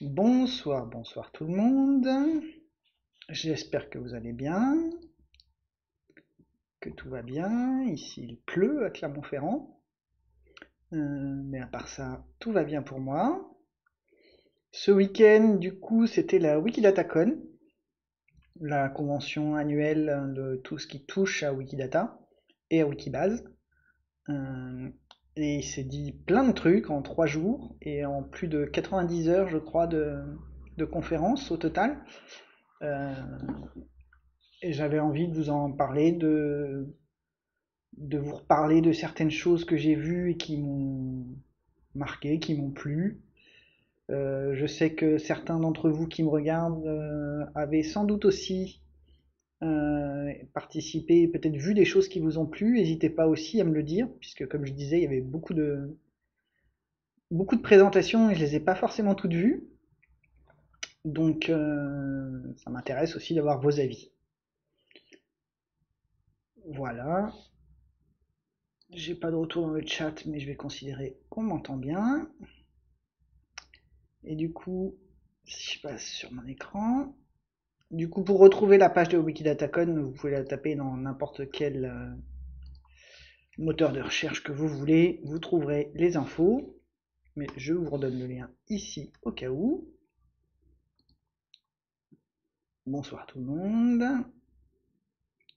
Bonsoir, bonsoir tout le monde. J'espère que vous allez bien, que tout va bien. Ici, il pleut à Clermont-Ferrand. Euh, mais à part ça, tout va bien pour moi. Ce week-end, du coup, c'était la Wikidatacon, la convention annuelle de tout ce qui touche à Wikidata et à Wikibase. Euh, il s'est dit plein de trucs en trois jours et en plus de 90 heures, je crois, de, conférences au total. Euh, et j'avais envie de vous en parler, de, de vous reparler de certaines choses que j'ai vues et qui m'ont marqué, qui m'ont plu. Euh, je sais que certains d'entre vous qui me regardent euh, avaient sans doute aussi euh, participé, peut-être vu des choses qui vous ont plu. N'hésitez pas aussi à me le dire, puisque comme je disais, il y avait beaucoup de beaucoup de présentations et je les ai pas forcément toutes vues. Donc ça m'intéresse aussi d'avoir vos avis. Voilà. J'ai pas de retour dans le chat, mais je vais considérer qu'on m'entend bien. Et du coup, si je passe sur mon écran, du coup, pour retrouver la page de Wikidatacon, vous pouvez la taper dans n'importe quel euh, moteur de recherche que vous voulez. Vous trouverez les infos. Mais je vous redonne le lien ici au cas où. Bonsoir tout le monde.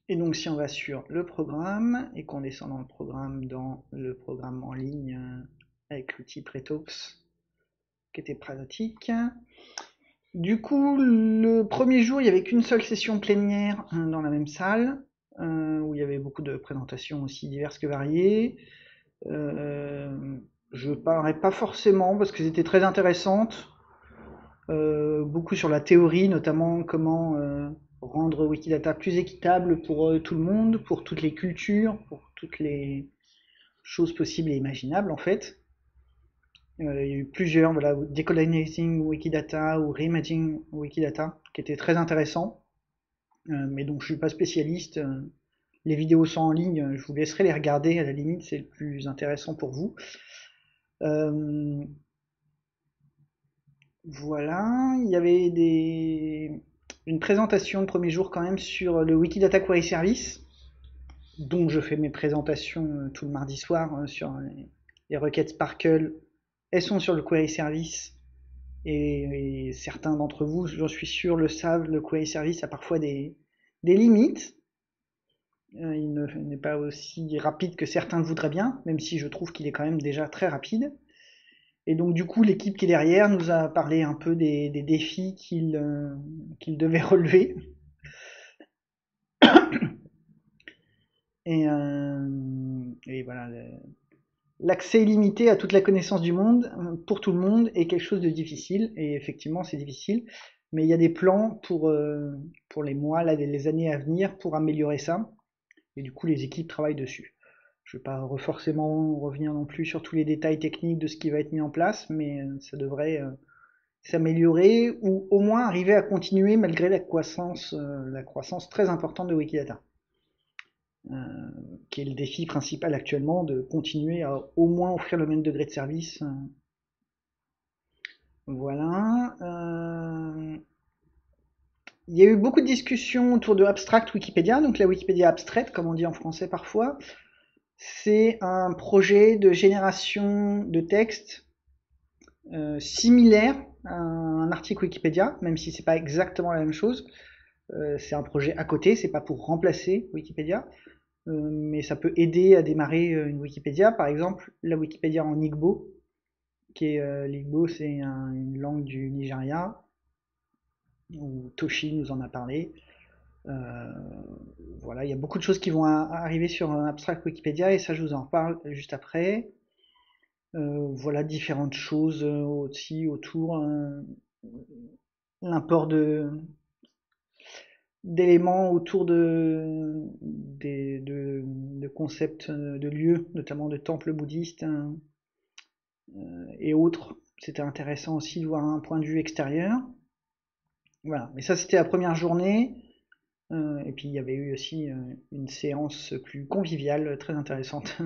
Et donc si on va sur le programme et qu'on descend dans le programme, dans le programme en ligne euh, avec l'outil Pretox, qui était pratique. Du coup, le premier jour, il n'y avait qu'une seule session plénière euh, dans la même salle, euh, où il y avait beaucoup de présentations aussi diverses que variées. Euh, je ne parlerai pas forcément parce qu'elles étaient très intéressantes. beaucoup sur la théorie, notamment comment rendre Wikidata plus équitable pour tout le monde, pour toutes les cultures, pour toutes les choses possibles et imaginables en fait. Euh, il y a eu plusieurs, voilà, Decolonizing Wikidata ou Reimaging Wikidata, qui étaient très intéressants, euh, mais donc je suis pas spécialiste. Euh, les vidéos sont en ligne, je vous laisserai les regarder, à la limite c'est le plus intéressant pour vous. voilà, il y avait des... une présentation le premier jour quand même sur le Wikidata Query Service, dont je fais mes présentations tout le mardi soir sur les requêtes Sparkle elles sont sur le query service et, certains d'entre vous, j'en suis sûr, le savent, le query service a parfois des, limites. Euh, il n'est pas aussi rapide que certains voudraient bien, même si je trouve qu'il est quand même déjà très rapide. Et donc du coup, l'équipe qui est derrière nous a parlé un peu des, défis qu'il euh, devait relever. et, euh, et, voilà, l'accès illimité à toute la connaissance du monde euh, pour tout le monde est quelque chose de difficile et effectivement c'est difficile mais il y a des plans pour, euh, les mois, les années à venir pour améliorer ça et du coup les équipes travaillent dessus. Je ne vais pas forcément revenir non plus sur tous les détails techniques de ce qui va être mis en place mais euh, ça devrait s'améliorer ou au moins arriver à continuer malgré la croissance très importante de Wikidata. Euh, qui est le défi principal actuellement, de continuer à au moins offrir le même degré de service. Euh. Voilà. Euh, il y a eu beaucoup de discussions autour de Abstract Wikipédia, donc la Wikipédia abstraite, comme on dit en français parfois. C'est un projet de génération de texte similaire à un article Wikipédia, même si c'est pas exactement la même chose. C'est un projet à côté, c'est pas pour remplacer Wikipédia. Euh, mais ça peut aider à démarrer euh, une Wikipédia. Par exemple, la Wikipédia en Igbo, qui est euh, l'Igbo, c'est une langue du Nigeria, où Toshi nous en a parlé. voilà, il y a beaucoup de choses qui vont arriver sur Abstract Wikipédia et ça je vous en reparle juste après. voilà différentes choses aussi autour l'import de d'éléments autour de, concepts de lieux, notamment de temples bouddhistes hein, euh, et autres. C'était intéressant aussi de voir un point de vue extérieur. Voilà, mais ça c'était la première journée. Euh, et puis il y avait eu aussi euh, une séance plus conviviale, très intéressante,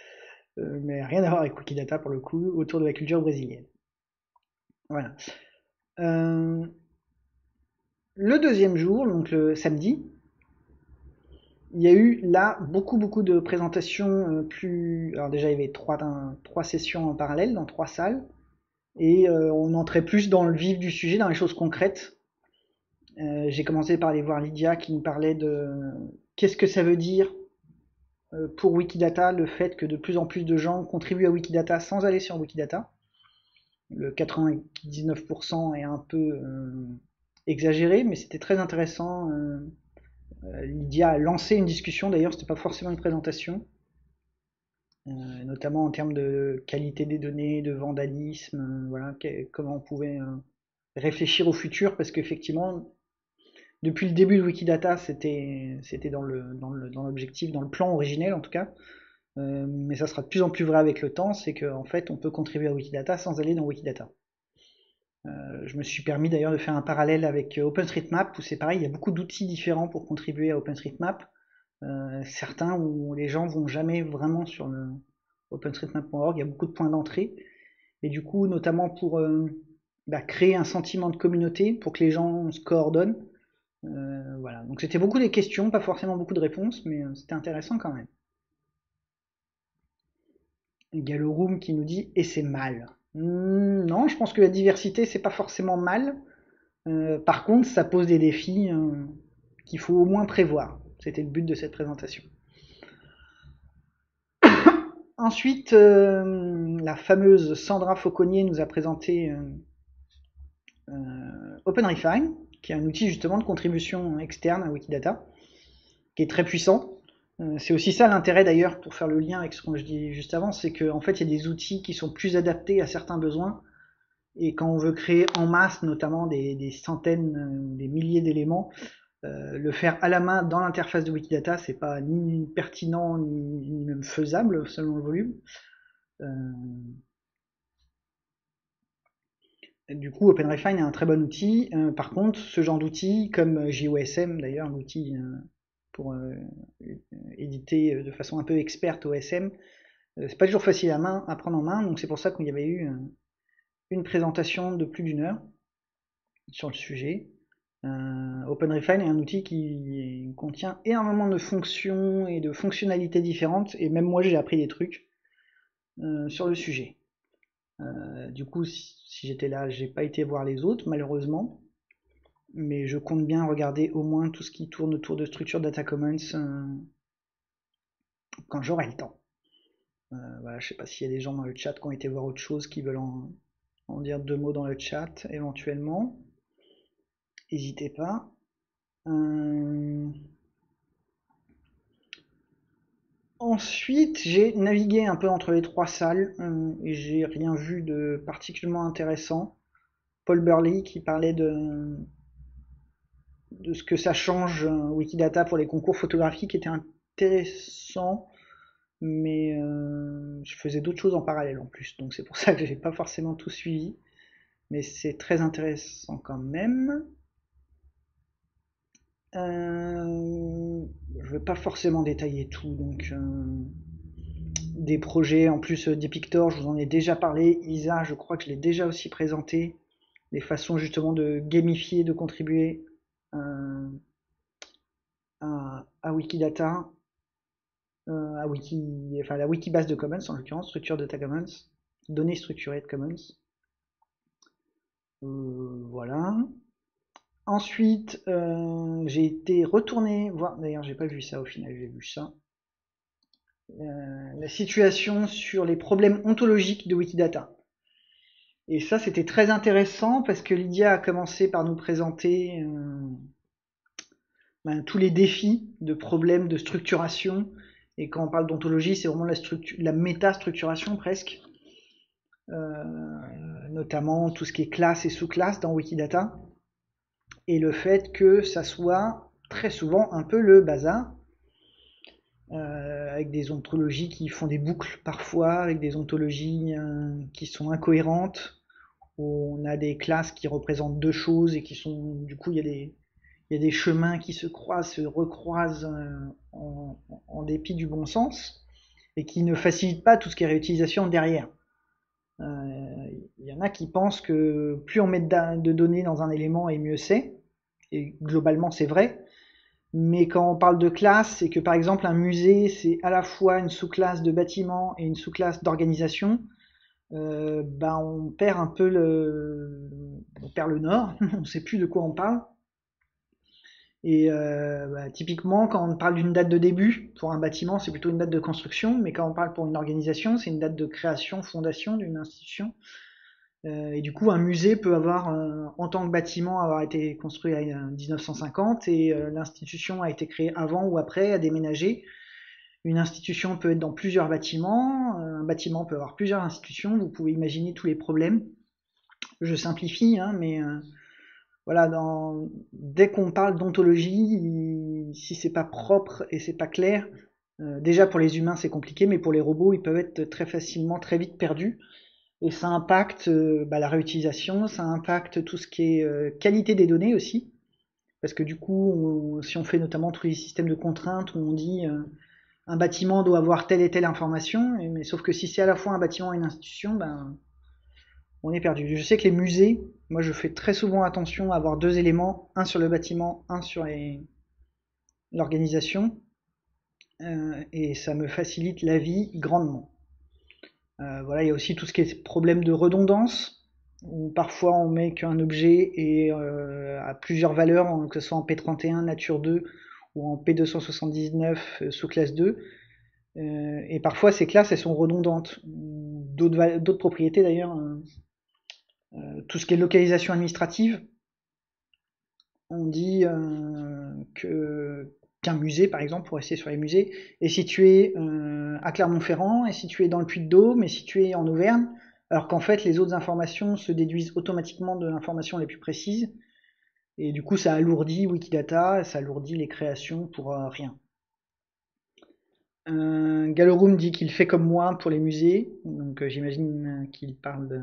mais rien à voir avec Wikidata pour le coup, autour de la culture brésilienne. Voilà. Le deuxième jour, donc le samedi, il y a eu là beaucoup beaucoup de présentations euh, plus. Alors déjà il y avait trois, trois sessions en parallèle dans trois salles et euh, on entrait plus dans le vif du sujet, dans les choses concrètes. Euh, j'ai commencé par aller voir Lydia qui nous parlait de qu'est-ce que ça veut dire pour Wikidata le fait que de plus en plus de gens contribuent à Wikidata sans aller sur Wikidata. Le 99% est un peu exagéré, mais c'était très intéressant euh, Lydia a lancé une discussion, d'ailleurs, c'était pas forcément une présentation, euh, notamment en termes de qualité des données, de vandalisme, euh, voilà, comment on pouvait réfléchir au futur, parce qu'effectivement, depuis le début de Wikidata, c'était dans l'objectif, dans, dans, le plan originel en tout cas, mais ça sera de plus en plus vrai avec le temps, c'est qu'en fait, on peut contribuer à Wikidata sans aller dans Wikidata. Euh, je me suis permis d'ailleurs de faire un parallèle avec euh, OpenStreetMap où c'est pareil, il y a beaucoup d'outils différents pour contribuer à OpenStreetMap. Euh, certains où les gens vont jamais vraiment sur le OpenStreetMap.org, il y a beaucoup de points d'entrée. Et du coup, notamment pour bah, créer un sentiment de communauté, pour que les gens se coordonnent. voilà. Donc c'était beaucoup des questions, pas forcément beaucoup de réponses, mais c'était intéressant quand même. Galloroom qui nous dit et c'est mal. Hmm, non, je pense que la diversité, c'est pas forcément mal. Euh, par contre, ça pose des défis euh, qu'il faut au moins prévoir. C'était le but de cette présentation. Ensuite, euh, la fameuse Sandra Fauconnier nous a présenté OpenRefine, qui est un outil justement de contribution externe à Wikidata, qui est très puissant. Euh, c'est aussi ça l'intérêt d'ailleurs pour faire le lien avec ce que je dis juste avant, c'est qu'en fait il y a des outils qui sont plus adaptés à certains besoins et quand on veut créer en masse notamment des, centaines, euh, des milliers d'éléments, euh, le faire à la main dans l'interface de Wikidata c'est pas ni pertinent ni, même faisable selon le volume. Du coup, OpenRefine est un très bon outil. par contre, ce genre d'outil, comme JOSM d'ailleurs, l'outil pour euh, éditer euh, de façon un peu experte OSM. Euh, c'est pas toujours facile à prendre en main, donc c'est pour ça qu'il y avait eu une présentation de plus d'une heure sur le sujet. OpenRefine est un outil qui contient énormément de fonctions et de fonctionnalités différentes, et même moi j'ai appris des trucs sur le sujet. du coup, si, si j'étais là, j'ai pas été voir les autres, malheureusement mais je compte bien regarder au moins tout ce qui tourne autour de structure Data Commons euh, quand j'aurai le temps. Euh, voilà, je sais pas s'il y a des gens dans le chat qui ont été voir autre chose, qui veulent en, dire deux mots dans le chat éventuellement. N'hésitez pas. Euh, ensuite, j'ai navigué un peu entre les trois salles et j'ai rien vu de particulièrement intéressant. Paul Burley qui parlait de, de ce que ça change euh, Wikidata pour les concours photographiques était intéressant, mais euh, je faisais d'autres choses en parallèle en plus, donc c'est pour ça que j'ai pas forcément tout suivi, mais c'est très intéressant quand même. Euh, je vais pas forcément détailler tout, donc des projets en plus des Pictors, je vous en ai déjà parlé. Isa, je crois que je l'ai déjà aussi présenté. Des façons justement de gamifier, de contribuer euh, à, Wikidata, euh, à Wiki, enfin la Wikibase de Commons en l'occurrence, structure de ta Commons, données structurées de Commons. Euh, voilà. Ensuite, j'ai été retourné voir, d'ailleurs j'ai pas vu ça au final, j'ai vu ça. la situation sur les problèmes ontologiques de Wikidata. Et ça, c'était très intéressant parce que Lydia a commencé par nous présenter euh, ben, tous les défis de problèmes de structuration. Et quand on parle d'ontologie, c'est vraiment la, la métastructuration presque. Euh, notamment tout ce qui est classe et sous-classe dans Wikidata. Et le fait que ça soit très souvent un peu le bazar. Euh, avec des ontologies qui font des boucles parfois, avec des ontologies qui sont incohérentes, on a des classes qui représentent deux choses et qui sont, du coup, il y a des, chemins qui se croisent, se recroisent euh, en, dépit du bon sens et qui ne facilitent pas tout ce qui est réutilisation derrière. Il y en a qui pensent que plus on met de données dans un élément et mieux c'est. Et globalement c'est vrai. Mais quand on parle de classe, c'est que par exemple un musée, c'est à la fois une sous-classe de bâtiment et une sous-classe d'organisation. Euh, bah on perd un peu le, on perd le nord, on sait plus de quoi on parle. Et euh, bah, typiquement, quand on parle d'une date de début pour un bâtiment, c'est plutôt une date de construction, mais quand on parle pour une organisation, c'est une date de création, fondation d'une institution. Euh, et du coup, un musée peut avoir, euh, en tant que bâtiment, avoir été construit en 1950 et euh, l'institution a été créée avant ou après, a déménagé. Une institution peut être dans plusieurs bâtiments, un bâtiment peut avoir plusieurs institutions, vous pouvez imaginer tous les problèmes. Je simplifie, hein, mais voilà, dès qu'on parle d'ontologie, si c'est pas propre et c'est pas clair, déjà pour les humains c'est compliqué, mais pour les robots ils peuvent être très facilement, très vite perdus et ça impacte euh, bah, la réutilisation, ça impacte tout ce qui est euh, qualité des données aussi, parce que du coup, si on fait notamment tous les systèmes de contraintes où on dit euh, un bâtiment doit avoir telle et telle information, mais sauf que si c'est à la fois un bâtiment et une institution, ben on est perdu. Je sais que les musées, moi je fais très souvent attention à avoir deux éléments, un sur le bâtiment, un sur l'organisation, et ça me facilite la vie grandement. Euh, voilà, il y a aussi tout ce qui est problème de redondance, où parfois on met qu'un objet et euh, à plusieurs valeurs, que ce soit en P31, Nature 2 ou en P279 euh, sous classe 2. et parfois ces classes elles sont redondantes. D'autres propriétés d'ailleurs, tout ce qui est localisation administrative, on dit que qu'un musée, par exemple, pour rester sur les musées, est situé euh, à Clermont-Ferrand, est situé dans le Puy-de-Dôme, est situé en Auvergne, alors qu'en fait, les autres informations se déduisent automatiquement de l'information les plus précises. Et du coup, ça alourdit Wikidata, ça alourdit les créations pour euh, rien. Euh, Galorum dit qu'il fait comme moi pour les musées, donc euh, j'imagine qu'il parle de...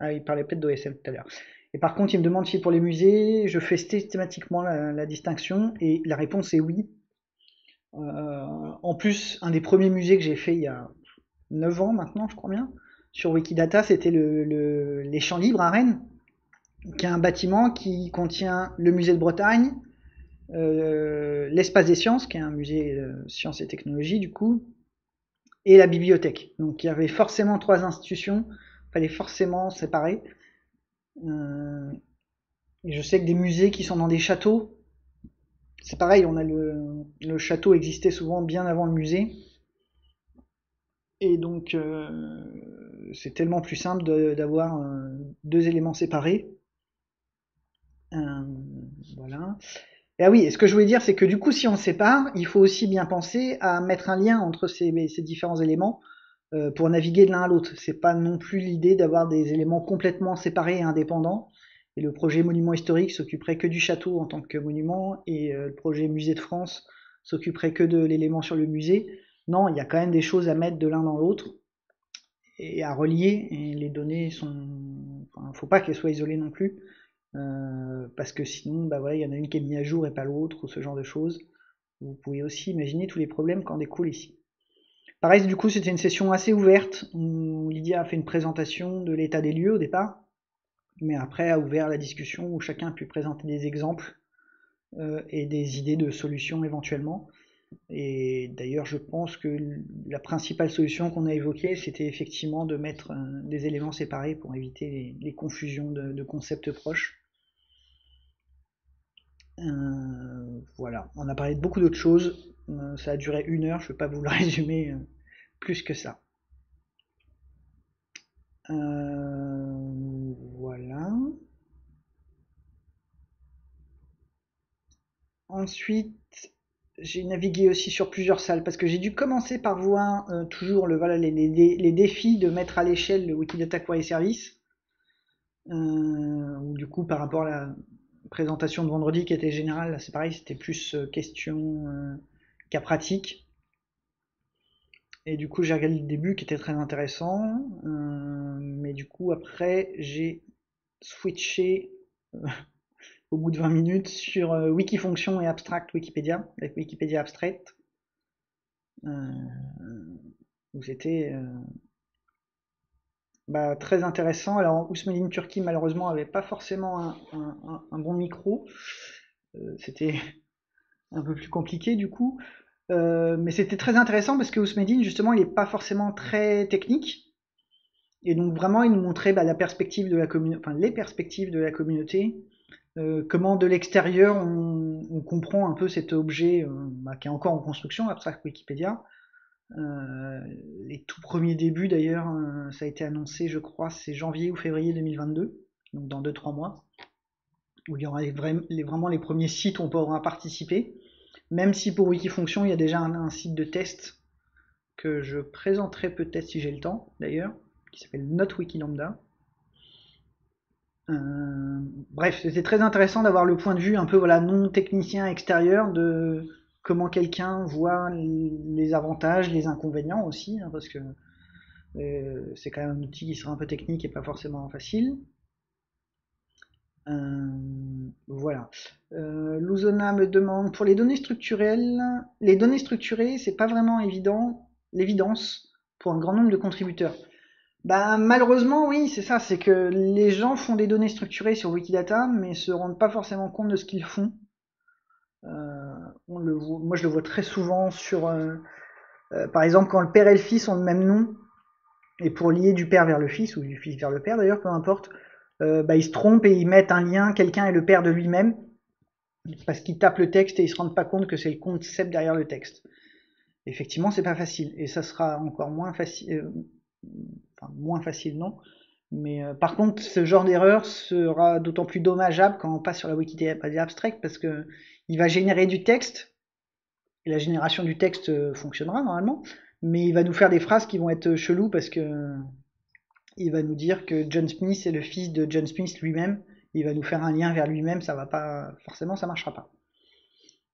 Ah, il parlait peut-être d'OSL tout à l'heure. Et par contre, il me demande si pour les musées, je fais systématiquement la, distinction, et la réponse est oui. Euh, en plus, un des premiers musées que j'ai fait il y a 9 ans maintenant, je crois bien, sur Wikidata, c'était le, les Champs Libres à Rennes, qui est un bâtiment qui contient le musée de Bretagne, euh, l'espace des sciences, qui est un musée de sciences et technologies du coup, et la bibliothèque. Donc il y avait forcément trois institutions, fallait forcément séparer. Euh, je sais que des musées qui sont dans des châteaux, c'est pareil, on a le, château existait souvent bien avant le musée. Et donc euh, c'est tellement plus simple d'avoir euh, deux éléments séparés. voilà. Et ah oui, et ce que je voulais dire, c'est que du coup, si on sépare, il faut aussi bien penser à mettre un lien entre ces, différents éléments pour naviguer de l'un à l'autre. C'est pas non plus l'idée d'avoir des éléments complètement séparés et indépendants. Et le projet monument historique s'occuperait que du château en tant que monument, et euh, le projet musée de France s'occuperait que de l'élément sur le musée. Non, il y a quand même des choses à mettre de l'un dans l'autre et à relier. Et les données sont, enfin, faut pas qu'elles soient isolées non plus, euh, parce que sinon, bah voilà, il y en a une qui est mise à jour et pas l'autre ou ce genre de choses. Vous pouvez aussi imaginer tous les problèmes qu'en découlent ici. Pareil, du coup, c'était une session assez ouverte où Lydia a fait une présentation de l'état des lieux au départ, mais après a ouvert la discussion où chacun a pu présenter des exemples euh, et des idées de solutions éventuellement. Et d'ailleurs, je pense que la principale solution qu'on a évoquée, c'était effectivement de mettre euh, des éléments séparés pour éviter les, confusions de, concepts proches. Euh, voilà, on a parlé de beaucoup d'autres choses. Euh, ça a duré une heure, je ne vais pas vous le résumer euh, plus que ça. Euh, voilà. Ensuite, j'ai navigué aussi sur plusieurs salles parce que j'ai dû commencer par voir toujours le, voilà, les, défis de mettre à l'échelle le Wikidata Query Service. ou du coup, par rapport à la présentation de vendredi qui était générale, c'est pareil, c'était plus question cas pratique. Et du coup, j'ai regardé le début qui était très intéressant. Euh, mais du coup, après, j'ai switché euh, au bout de 20 minutes sur euh, Wikifunction et Abstract Wikipédia, avec Wikipédia Abstract. où c'était bah, très intéressant. Alors, Ousmane Turki, malheureusement, avait pas forcément un, bon micro. Euh, c'était un peu plus compliqué, du coup. Euh, mais c'était très intéressant parce que Ousmedine, justement, il n'est pas forcément très technique. Et donc, vraiment, il nous montrait bah, la perspective de la enfin, les perspectives de la communauté. Euh, comment de l'extérieur on, comprend un peu cet objet bah, qui est encore en construction, Abstract Wikipédia, euh, les tout premiers débuts d'ailleurs, euh, ça a été annoncé, je crois, c'est janvier ou février 2022, donc dans 2-3 mois, où il y aura vraiment les premiers sites où on pourra participer. Même si pour Wikifonction, il y a déjà un, site de test que je présenterai peut-être si j'ai le temps d'ailleurs, qui s'appelle NotWikiLambda. Euh, bref, c'était très intéressant d'avoir le point de vue un peu voilà non technicien extérieur de comment quelqu'un voit les avantages, les inconvénients aussi, hein, parce que euh, c'est quand même un outil qui sera un peu technique et pas forcément facile. Euh, voilà. Euh, me demande pour les données structurelles, les données structurées, c'est pas vraiment évident, l'évidence pour un grand nombre de contributeurs. Bah, malheureusement, oui, c'est ça, c'est que les gens font des données structurées sur Wikidata, mais se rendent pas forcément compte de ce qu'ils font. Euh, moi, je le vois très souvent sur, euh, par exemple, quand le père et le fils ont le même nom, et pour lier du père vers le fils, ou du fils vers le père d'ailleurs, peu importe, bah, ils se trompent et ils mettent un lien, quelqu'un est le père de lui-même, parce qu'ils tapent le texte et ils se rendent pas compte que c'est le concept derrière le texte. Effectivement, c'est pas facile, et ça sera encore moins facile, enfin moins facile non, mais par contre, ce genre d'erreur sera d'autant plus dommageable quand on passe sur la Wikipédia abstract parce que il va générer du texte, et la génération du texte euh, fonctionnera normalement, mais il va nous faire des phrases qui vont être chelous parce que il va nous dire que John Smith est le fils de John Smith lui-même, il va nous faire un lien vers lui-même, ça va pas, forcément ça marchera pas.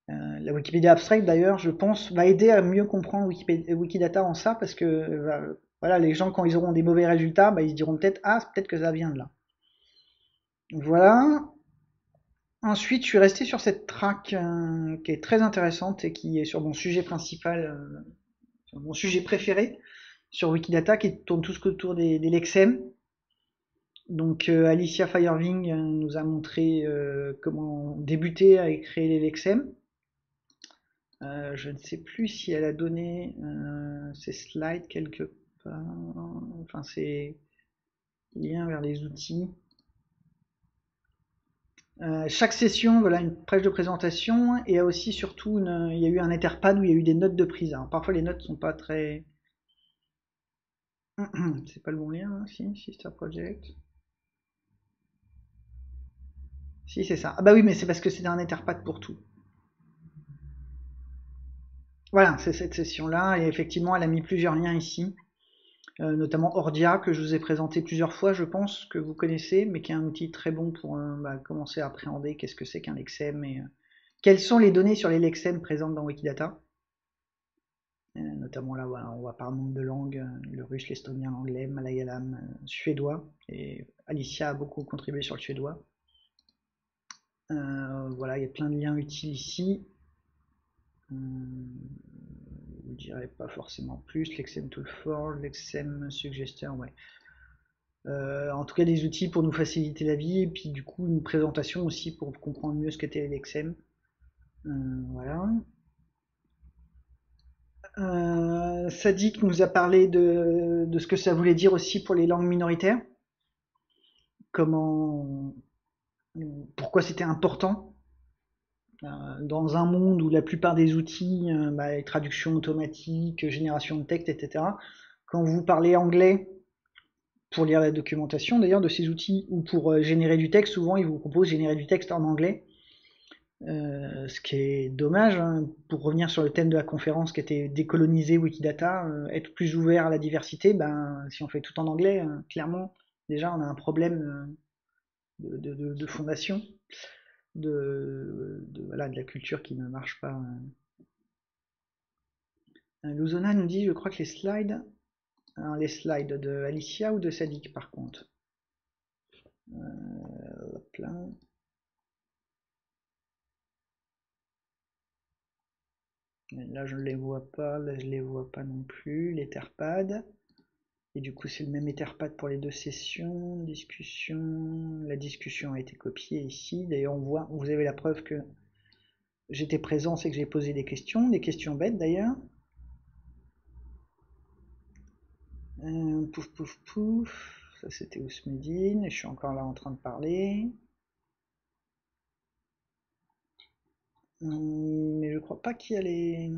Euh, la Wikipédia Abstract d'ailleurs, je pense, va aider à mieux comprendre Wikidata en ça parce que euh, voilà, les gens quand ils auront des mauvais résultats, bah, ils diront peut-être ah peut-être que ça vient de là. Voilà. Ensuite, je suis resté sur cette track euh, qui est très intéressante et qui est sur mon sujet principal, euh, mon sujet préféré sur Wikidata, qui tourne tout ce autour des, des lexèmes. Donc euh, Alicia Fireving nous a montré comment débuter à créer les lexèmes. je ne sais plus si elle a donné ces slides quelque part, enfin ces liens vers les outils. Euh, chaque session, voilà une presse de présentation et aussi surtout il y a eu un Etherpad où il y a eu des notes de prise. parfois les notes sont pas très. C'est pas le bon lien, hein, si, Sister Project. Si c'est ça. Ah bah oui, mais c'est parce que c'est un Etherpad pour tout. Voilà, c'est cette session-là, et effectivement, elle a mis plusieurs liens ici. Euh, notamment Ordia, que je vous ai présenté plusieurs fois, je pense, que vous connaissez, mais qui est un outil très bon pour euh, bah, commencer à appréhender qu'est-ce que c'est qu'un lexème et euh, quelles sont les données sur les lexèmes présentes dans Wikidata. Notamment là, voilà, on voit par nombre de langues, le russe, l'estonien, l'anglais, malayalam, suédois, et Alicia a beaucoup contribué sur le suédois. voilà, il y a plein de liens utiles ici je dirais pas forcément plus. L'Exem Toolfor, l'Exem Suggestor, ouais. Euh, en tout cas, des outils pour nous faciliter la vie, et puis du coup, une présentation aussi pour comprendre mieux ce qu'était l'Exem. Euh, voilà. Euh, Sadik nous a parlé de, ce que ça voulait dire aussi pour les langues minoritaires. Comment, pourquoi c'était important euh, dans un monde où la plupart des outils, euh, bah, traduction automatique, génération de texte, etc., quand vous parlez anglais pour lire la documentation d'ailleurs de ces outils ou pour euh, générer du texte, souvent ils vous proposent de générer du texte en anglais. Ce qui est dommage, hein, pour revenir sur le thème de la conférence qui était décoloniser Wikidata, être plus ouvert à la diversité, ben, si on fait tout en anglais, clairement, déjà on a un problème de fondation de, voilà, de la culture qui ne marche pas. Euh, Luzona nous dit, je crois que les slides, hein, les slides de Alicia ou de Sadik par contre? Euh, je ne les vois pas, là je les vois pas non plus, les terpades. Et du coup, c'est le même Etherpad pour les deux sessions. Discussion. La discussion a été copiée ici. D'ailleurs, on voit, vous avez la preuve que j'étais présent, c'est que j'ai posé des questions, des questions bêtes d'ailleurs. Euh, pouf, pouf, pouf. Ça, c'était Ousmedine. Je suis encore là en train de parler. Mais je crois pas qu'il y a les...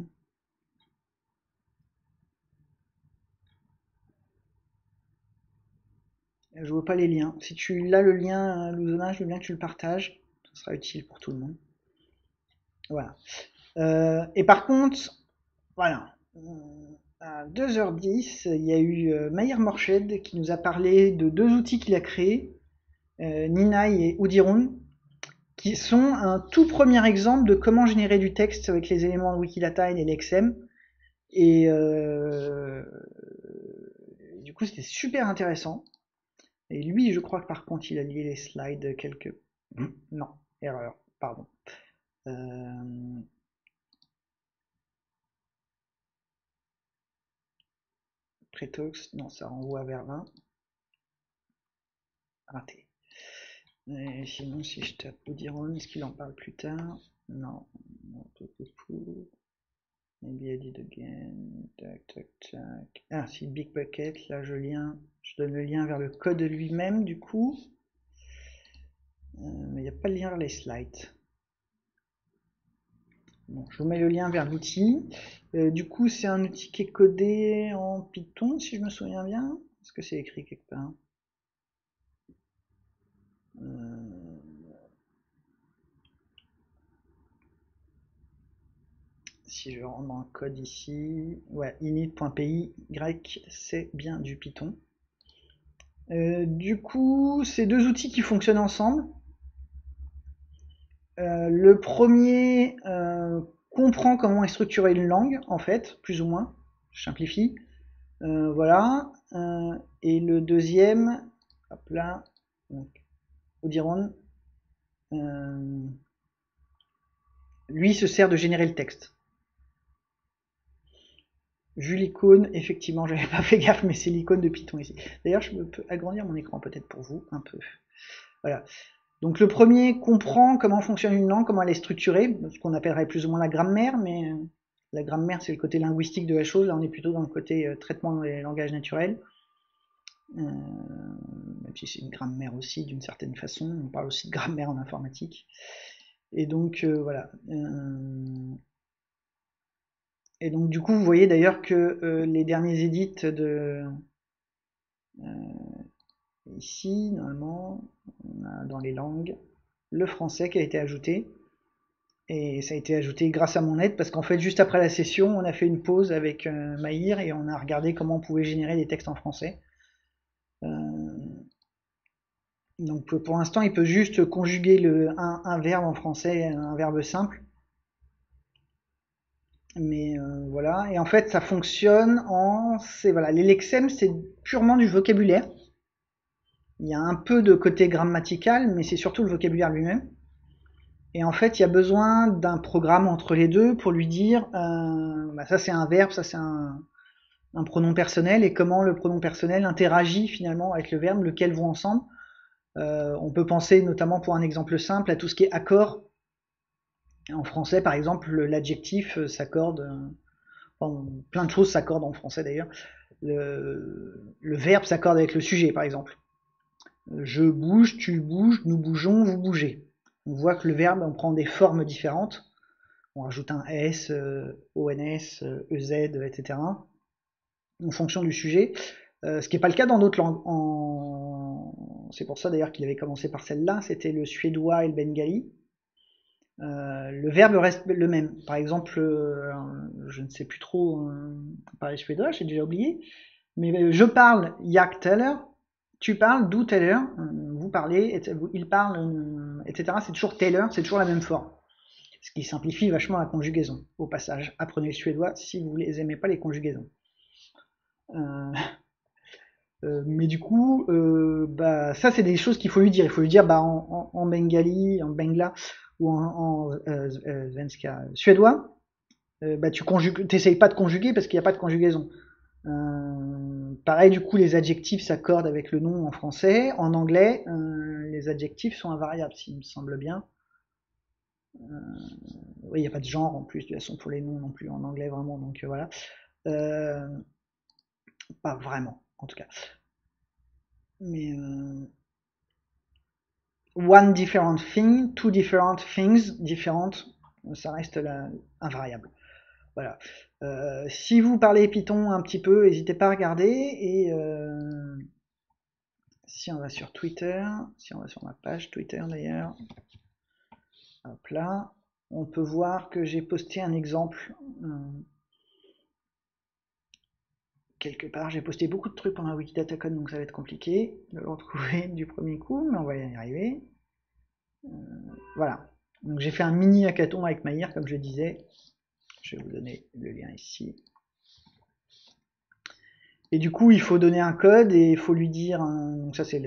Je vois pas les liens. Si tu as le lien, Luzona, je veux bien que tu le partages. Ça sera utile pour tout le monde. Voilà. Euh, et par contre, voilà. À 2h10, il y a eu euh, Maïr Morshed qui nous a parlé de deux outils qu'il a créés, euh, Ninai et Udirun, qui sont un tout premier exemple de comment générer du texte avec les éléments de Wikidata et l'XM. Et euh, du coup, c'était super intéressant. Et lui, je crois que par contre, il a lié les slides quelques... Non, erreur, pardon. Euh... Prétox, non, ça renvoie vers là. Raté. Sinon, si je tape Odiron, est-ce qu'il en parle plus tard? Non. Maybe I did again. Tac, tac, tac. Ah, si Big Bucket, là je lien, je donne le lien vers le code lui-même du coup. Euh, mais il n'y a pas le lien vers les slides. Bon, je vous mets le lien vers l'outil. Euh, du coup, c'est un outil qui est codé en Python, si je me souviens bien. Est-ce que c'est écrit quelque part? Si je rentre dans le code ici, ouais, init.py, grec, c'est bien du Python. Euh, du coup, c'est deux outils qui fonctionnent ensemble. Euh, le premier comprend comment est structurée une langue, en fait, plus ou moins. Je simplifie. voilà. et le deuxième, hop là, Euh, lui se sert de générer le texte. Vu l'icône, effectivement, j'avais pas fait gaffe, mais c'est l'icône de Python ici. D'ailleurs, je peux agrandir mon écran peut-être pour vous, un peu. Voilà. Donc le premier comprend comment fonctionne une langue, comment elle est structurée, ce qu'on appellerait plus ou moins la grammaire, mais euh, la grammaire c'est le côté linguistique de la chose, là on est plutôt dans le côté euh, traitement des langages naturels. C'est une grammaire aussi d'une certaine façon, on parle aussi de grammaire en informatique. Et donc euh, voilà. Euh, et donc du coup, vous voyez d'ailleurs que les derniers édits de ici, normalement, on a dans les langues le français qui a été ajouté. Et ça a été ajouté grâce à mon aide parce qu'en fait, juste après la session, on a fait une pause avec Maïr et on a regardé comment on pouvait générer des textes en français. Euh, donc pour l'instant, il peut juste conjuguer le, un, verbe en français, un verbe simple. Mais euh, voilà, et en fait, ça fonctionne en. C'est voilà, l'élexem, c'est purement du vocabulaire. Il y a un peu de côté grammatical, mais c'est surtout le vocabulaire lui-même. Et en fait, il y a besoin d'un programme entre les deux pour lui dire, euh, bah ça c'est un verbe, ça c'est un, un pronom personnel et comment le pronom personnel interagit finalement avec le verbe, lequel vont ensemble. Euh, on peut penser notamment pour un exemple simple à tout ce qui est accord. En français, par exemple, l'adjectif euh, s'accorde, euh, plein de choses s'accordent en français d'ailleurs. Le, verbe s'accorde avec le sujet, par exemple. Je bouge, tu bouges, nous bougeons, vous bougez. On voit que le verbe, on prend des formes différentes. On rajoute un S, ONS, EZ, etc en fonction du sujet, ce qui n'est pas le cas dans d'autres langues. C'est pour ça d'ailleurs qu'il avait commencé par celle-là, c'était le suédois et le bengali. Euh, le verbe reste le même. Par exemple, euh, je ne sais plus trop parler suédois, j'ai déjà oublié, mais je parle yak teller, tu parles du teller, vous parlez, il parle, etc. C'est toujours teller, c'est toujours la même forme. Ce qui simplifie vachement la conjugaison. Au passage, apprenez le suédois si vous ne aimez pas les conjugaisons. Euh, euh, mais du coup, euh, bah, ça c'est des choses qu'il faut lui dire. Il faut lui dire bah, en, en, bengali, en bengla ou en, en suédois, bah, tu n'essayes pas de conjuguer parce qu'il n'y a pas de conjugaison. pareil, du coup, les adjectifs s'accordent avec le nom en français. En anglais, les adjectifs sont invariables, s'il me semble bien. oui, il n'y a pas de genre en plus, de toute façon, pour les noms non plus en anglais, vraiment. Donc voilà. pas vraiment, en tout cas. Mais one different thing, two different things, différentes, ça reste là, invariable. Voilà. Euh, si vous parlez Python un petit peu, n'hésitez pas à regarder. Et euh, si on va sur Twitter, si on va sur ma page Twitter d'ailleurs, hop là, on peut voir que j'ai posté un exemple. Euh, quelque part, j'ai posté beaucoup de trucs pendant Wikidata donc ça va être compliqué de le retrouver du premier coup, mais on va y arriver. voilà. Donc j'ai fait un mini hackathon avec Maïr, comme je disais. Je vais vous donner le lien ici. Et du coup, il faut donner un code et il faut lui dire, donc ça c'est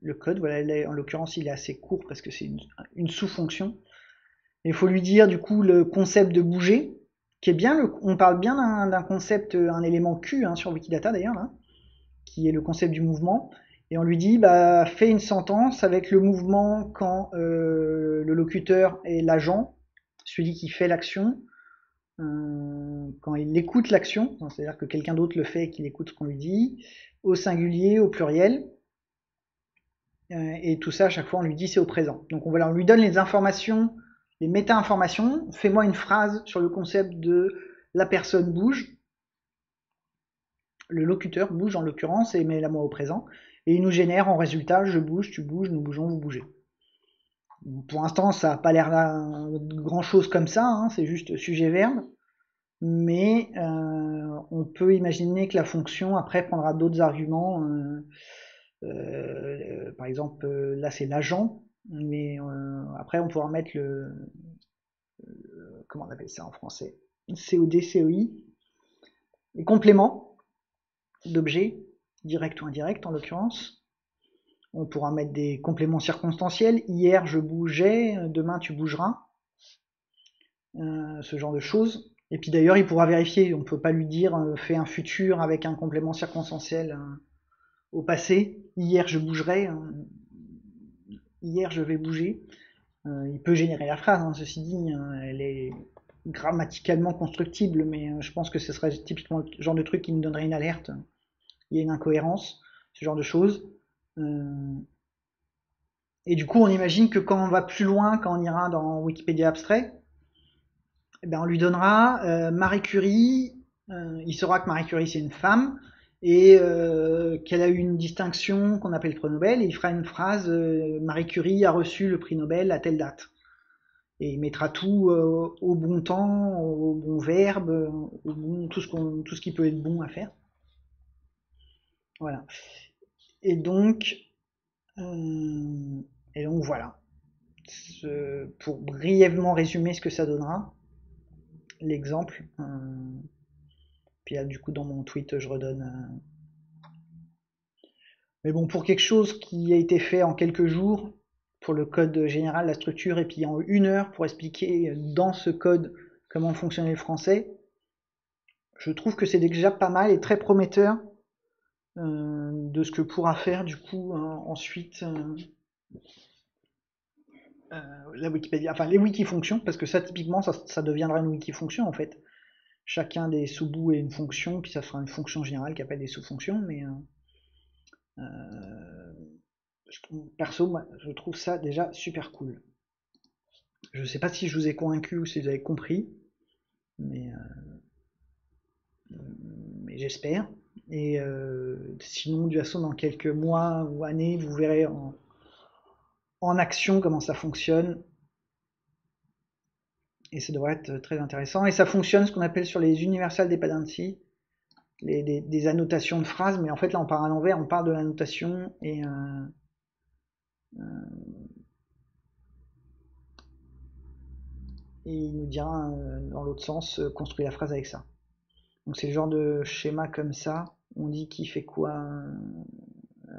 le, code, voilà, en l'occurrence il est assez court parce que c'est une, sous-fonction. Il faut lui dire du coup le concept de bouger, on parle bien d'un concept, un élément Q hein, sur Wikidata d'ailleurs, qui est le concept du mouvement. Et on lui dit, bah, fais une sentence avec le mouvement quand euh, le locuteur est l'agent, celui qui fait l'action, euh, quand il écoute l'action, c'est-à-dire que quelqu'un d'autre le fait et qu'il écoute ce qu'on lui dit, au singulier, au pluriel. Euh, et tout ça, à chaque fois, on lui dit c'est au présent. Donc on, voilà, on lui donne les informations, les méta-informations. Fais-moi une phrase sur le concept de la personne bouge. Le locuteur bouge en l'occurrence et met la moi au présent et il nous génère en résultat je bouge, tu bouges, nous bougeons, vous bougez. Pour l'instant, ça n'a pas l'air grand chose comme ça, hein, c'est juste sujet-verbe, mais euh, on peut imaginer que la fonction après prendra d'autres arguments. Euh, euh, par exemple, là c'est l'agent, mais après on pourra mettre le, comment on appelle ça en français? COD, COI, les compléments d'objets direct ou indirect en l'occurrence. On pourra mettre des compléments circonstanciels. Hier je bougeais, demain tu bougeras. Euh, ce genre de choses. Et puis d'ailleurs, il pourra vérifier. On peut pas lui dire euh, fais un futur avec un complément circonstanciel euh, au passé. Hier je bougerai. Hier je vais bouger. il peut générer la phrase, hein, ceci dit. elle est grammaticalement constructible, mais je pense que ce serait typiquement le genre de truc qui nous donnerait une alerte il y a une incohérence, ce genre de choses. Euh, et du coup, on imagine que quand on va plus loin, quand on ira dans Wikipédia abstrait, eh ben on lui donnera euh, Marie Curie, euh, il saura que Marie Curie c'est une femme, et qu'elle a eu une distinction qu'on appelle le prix Nobel, et il fera une phrase Marie Curie a reçu le prix Nobel à telle date. Et il mettra tout au bon temps, au bon verbe, au bon, tout, ce qui peut être bon à faire. Voilà. Et donc, euh, et donc voilà. pour brièvement résumer ce que ça donnera, l'exemple. Euh, puis là, du coup, dans mon tweet, je redonne. Euh, mais bon, pour quelque chose qui a été fait en quelques jours, pour le code général, la structure, et puis en une heure pour expliquer dans ce code comment fonctionnait le français, je trouve que c'est déjà pas mal et très prometteur euh, de ce que pourra faire du coup ensuite euh, euh, la Wikipédia, enfin les wikifonctions, parce que ça typiquement ça, deviendra une wikifonction en fait. Chacun des sous-bouts est une fonction, puis ça sera une fonction générale qui appelle des sous-fonctions, mais perso, je trouve ça déjà super cool. Je sais pas si je vous ai convaincu ou si vous avez compris, mais, mais j'espère. Et euh, sinon, du façon, dans quelques mois ou années, vous verrez en, action comment ça fonctionne. Et ça devrait être très intéressant. Et ça fonctionne ce qu'on appelle sur les universal dependency, les, des, annotations de phrases. Mais en fait, là, on part à l'envers, on parle de l'annotation et, euh, euh, et il nous dira dans l'autre sens, construire la phrase avec ça. Donc c'est le genre de schéma comme ça on dit qui fait quoi, euh,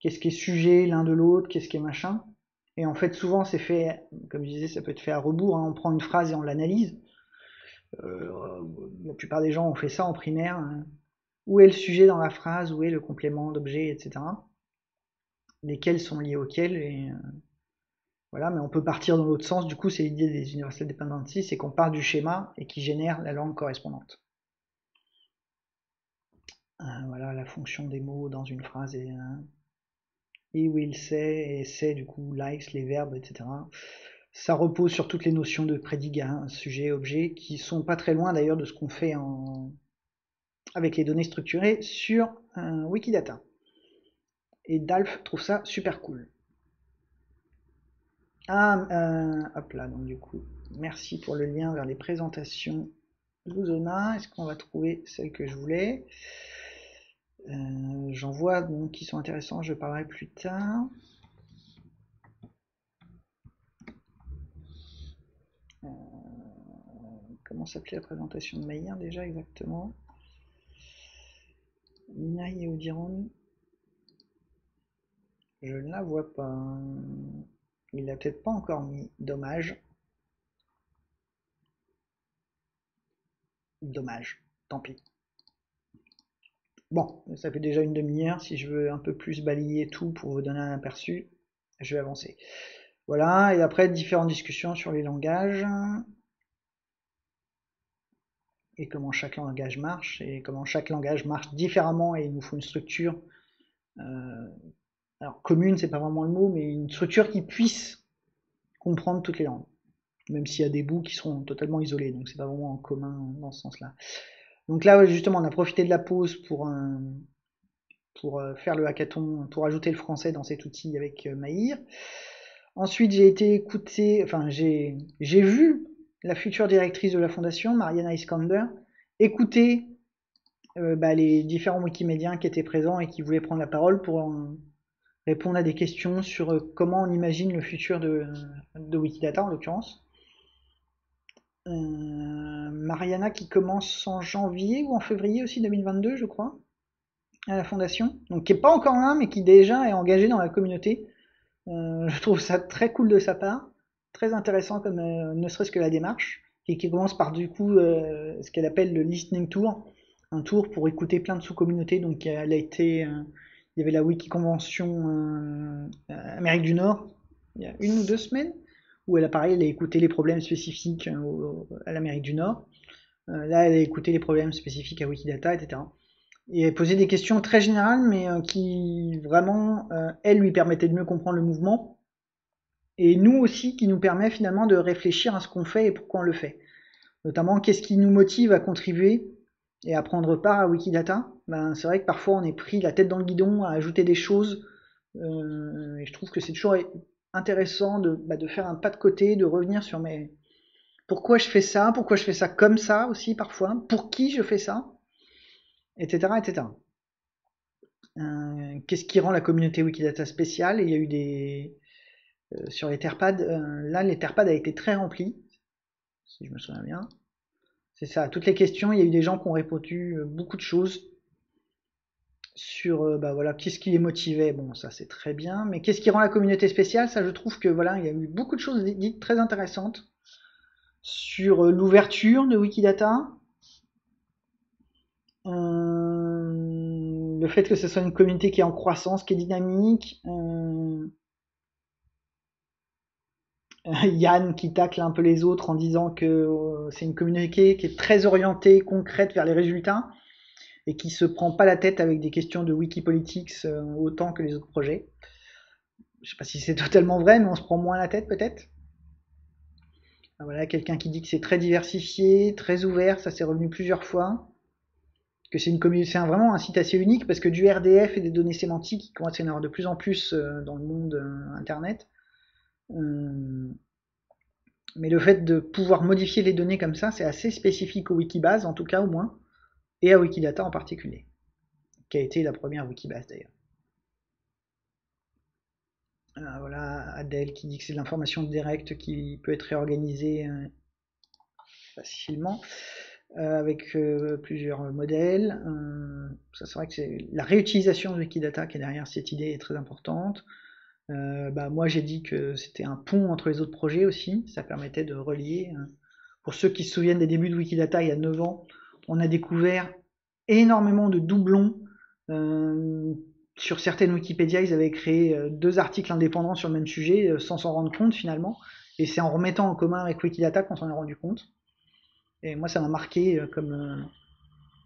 qu'est-ce qui est sujet l'un de l'autre, qu'est-ce qui est machin. Et en fait, souvent, c'est fait, comme je disais, ça peut être fait à rebours. Hein. On prend une phrase et on l'analyse. la plupart des gens ont fait ça en primaire. Hein. Où est le sujet dans la phrase, où est le complément d'objet, etc. Lesquels sont liés auxquels, et voilà, mais on peut partir dans l'autre sens. Du coup, c'est l'idée des universal dependencies, c'est qu'on part du schéma et qui génère la langue correspondante. Euh, voilà la fonction des mots dans une phrase et he will say et say du coup likes les verbes etc ça repose sur toutes les notions de prédicat hein, sujet objet qui sont pas très loin d'ailleurs de ce qu'on fait en avec les données structurées sur Wikidata. Et Dalf trouve ça super cool. Ah euh, hop là donc du coup merci pour le lien vers les présentations Luzona est-ce qu'on va trouver celle que je voulais? Euh, j'en vois donc, qui sont intéressants, je parlerai plus tard. Euh, comment s'appelait la présentation de Maïr déjà exactement? Minaï et Je ne la vois pas. Il l'a peut-être pas encore mis. Dommage. Dommage. Tant pis. Bon, ça fait déjà une demi-heure. Si je veux un peu plus balayer tout pour vous donner un aperçu, je vais avancer. Voilà, et après différentes discussions sur les langages et comment chaque langage marche et comment chaque langage marche différemment et il nous faut une structure euh, alors commune c'est pas vraiment le mot mais une structure qui puisse comprendre toutes les langues même s'il y a des bouts qui seront totalement isolés donc c'est pas vraiment en commun dans ce sens là donc là, justement, on a profité de la pause pour, pour euh, faire le hackathon, pour ajouter le français dans cet outil avec euh, Maïr. Ensuite, j'ai été écouté, enfin, j'ai vu la future directrice de la fondation, Mariana Iskander, écouter euh, bah, les différents wikimédiens qui étaient présents et qui voulaient prendre la parole pour répondre à des questions sur comment on imagine le futur de, de Wikidata en l'occurrence. Euh, Mariana qui commence en janvier ou en février aussi 2022, je crois, à la fondation. Donc qui est pas encore là, mais qui déjà est engagé dans la communauté. Euh, je trouve ça très cool de sa part, très intéressant comme euh, ne serait-ce que la démarche, et qui commence par du coup ce qu'elle appelle le listening tour, un tour pour écouter plein de sous-communautés. Donc elle a été, il y avait la Wiki Convention Amérique du Nord il y a une ou deux semaines où elle a pareil, elle a écouté les problèmes spécifiques euh, à l'Amérique du Nord. Euh, là, elle a écouté les problèmes spécifiques à Wikidata, etc. Et elle posait des questions très générales, mais euh, qui vraiment, elle lui permettait de mieux comprendre le mouvement. Et nous aussi, qui nous permet finalement de réfléchir à ce qu'on fait et pourquoi on le fait. Notamment, qu'est-ce qui nous motive à contribuer et à prendre part à Wikidata? Ben, C'est vrai que parfois on est pris la tête dans le guidon à ajouter des choses. Euh, et je trouve que c'est toujours intéressant bah, de, faire un pas de côté, de revenir sur mes pourquoi je fais ça, pourquoi je fais ça comme ça aussi parfois, pour qui je fais ça, etc. etc. Euh, qu'est-ce qui rend la communauté Wikidata spéciale? Il y a eu des... Euh, sur les Terpad, euh, là les Terpad a été très rempli, si je me souviens bien. C'est ça, toutes les questions, il y a eu des gens qui ont répondu beaucoup de choses sur euh, bah voilà qu'est-ce qui les motivait. Bon ça c'est très bien mais qu'est-ce qui rend la communauté spéciale? Ça je trouve que voilà il y a eu beaucoup de choses dites très intéressantes sur euh, l'ouverture de Wikidata. Euh, le fait que ce soit une communauté qui est en croissance qui est dynamique Yann qui tacle un peu les autres en disant que c'est une communauté qui est très orientée concrète vers les résultats et qui se prend pas la tête avec des questions de Wikipolitics euh, autant que les autres projets. Je sais pas si c'est totalement vrai, mais on se prend moins la tête peut-être. Ah, voilà, quelqu'un qui dit que c'est très diversifié, très ouvert, ça s'est revenu plusieurs fois. Que c'est une communauté, c'est vraiment un site assez unique parce que du RDF et des données sémantiques qui commencent à y en avoir de plus en plus euh, dans le monde euh, internet. Mais le fait de pouvoir modifier les données comme ça, c'est assez spécifique au Wikibase, en tout cas au moins et à Wikidata en particulier, qui a été la première Wikibase d'ailleurs. Euh, voilà, Adèle qui dit que c'est de l'information directe qui peut être réorganisée euh, facilement euh, avec plusieurs modèles. ça c'est vrai que c'est la réutilisation de Wikidata qui est derrière cette idée est très importante. bah, moi j'ai dit que c'était un pont entre les autres projets aussi, ça permettait de relier pour ceux qui se souviennent des débuts de Wikidata il y a 9 ans, on a découvert énormément de doublons. Euh, sur certaines Wikipédia, ils avaient créé euh, deux articles indépendants sur le même sujet euh, sans s'en rendre compte finalement. Et c'est en remettant en commun avec Wikidata qu'on s'en est rendu compte. Et moi, ça m'a marqué comme.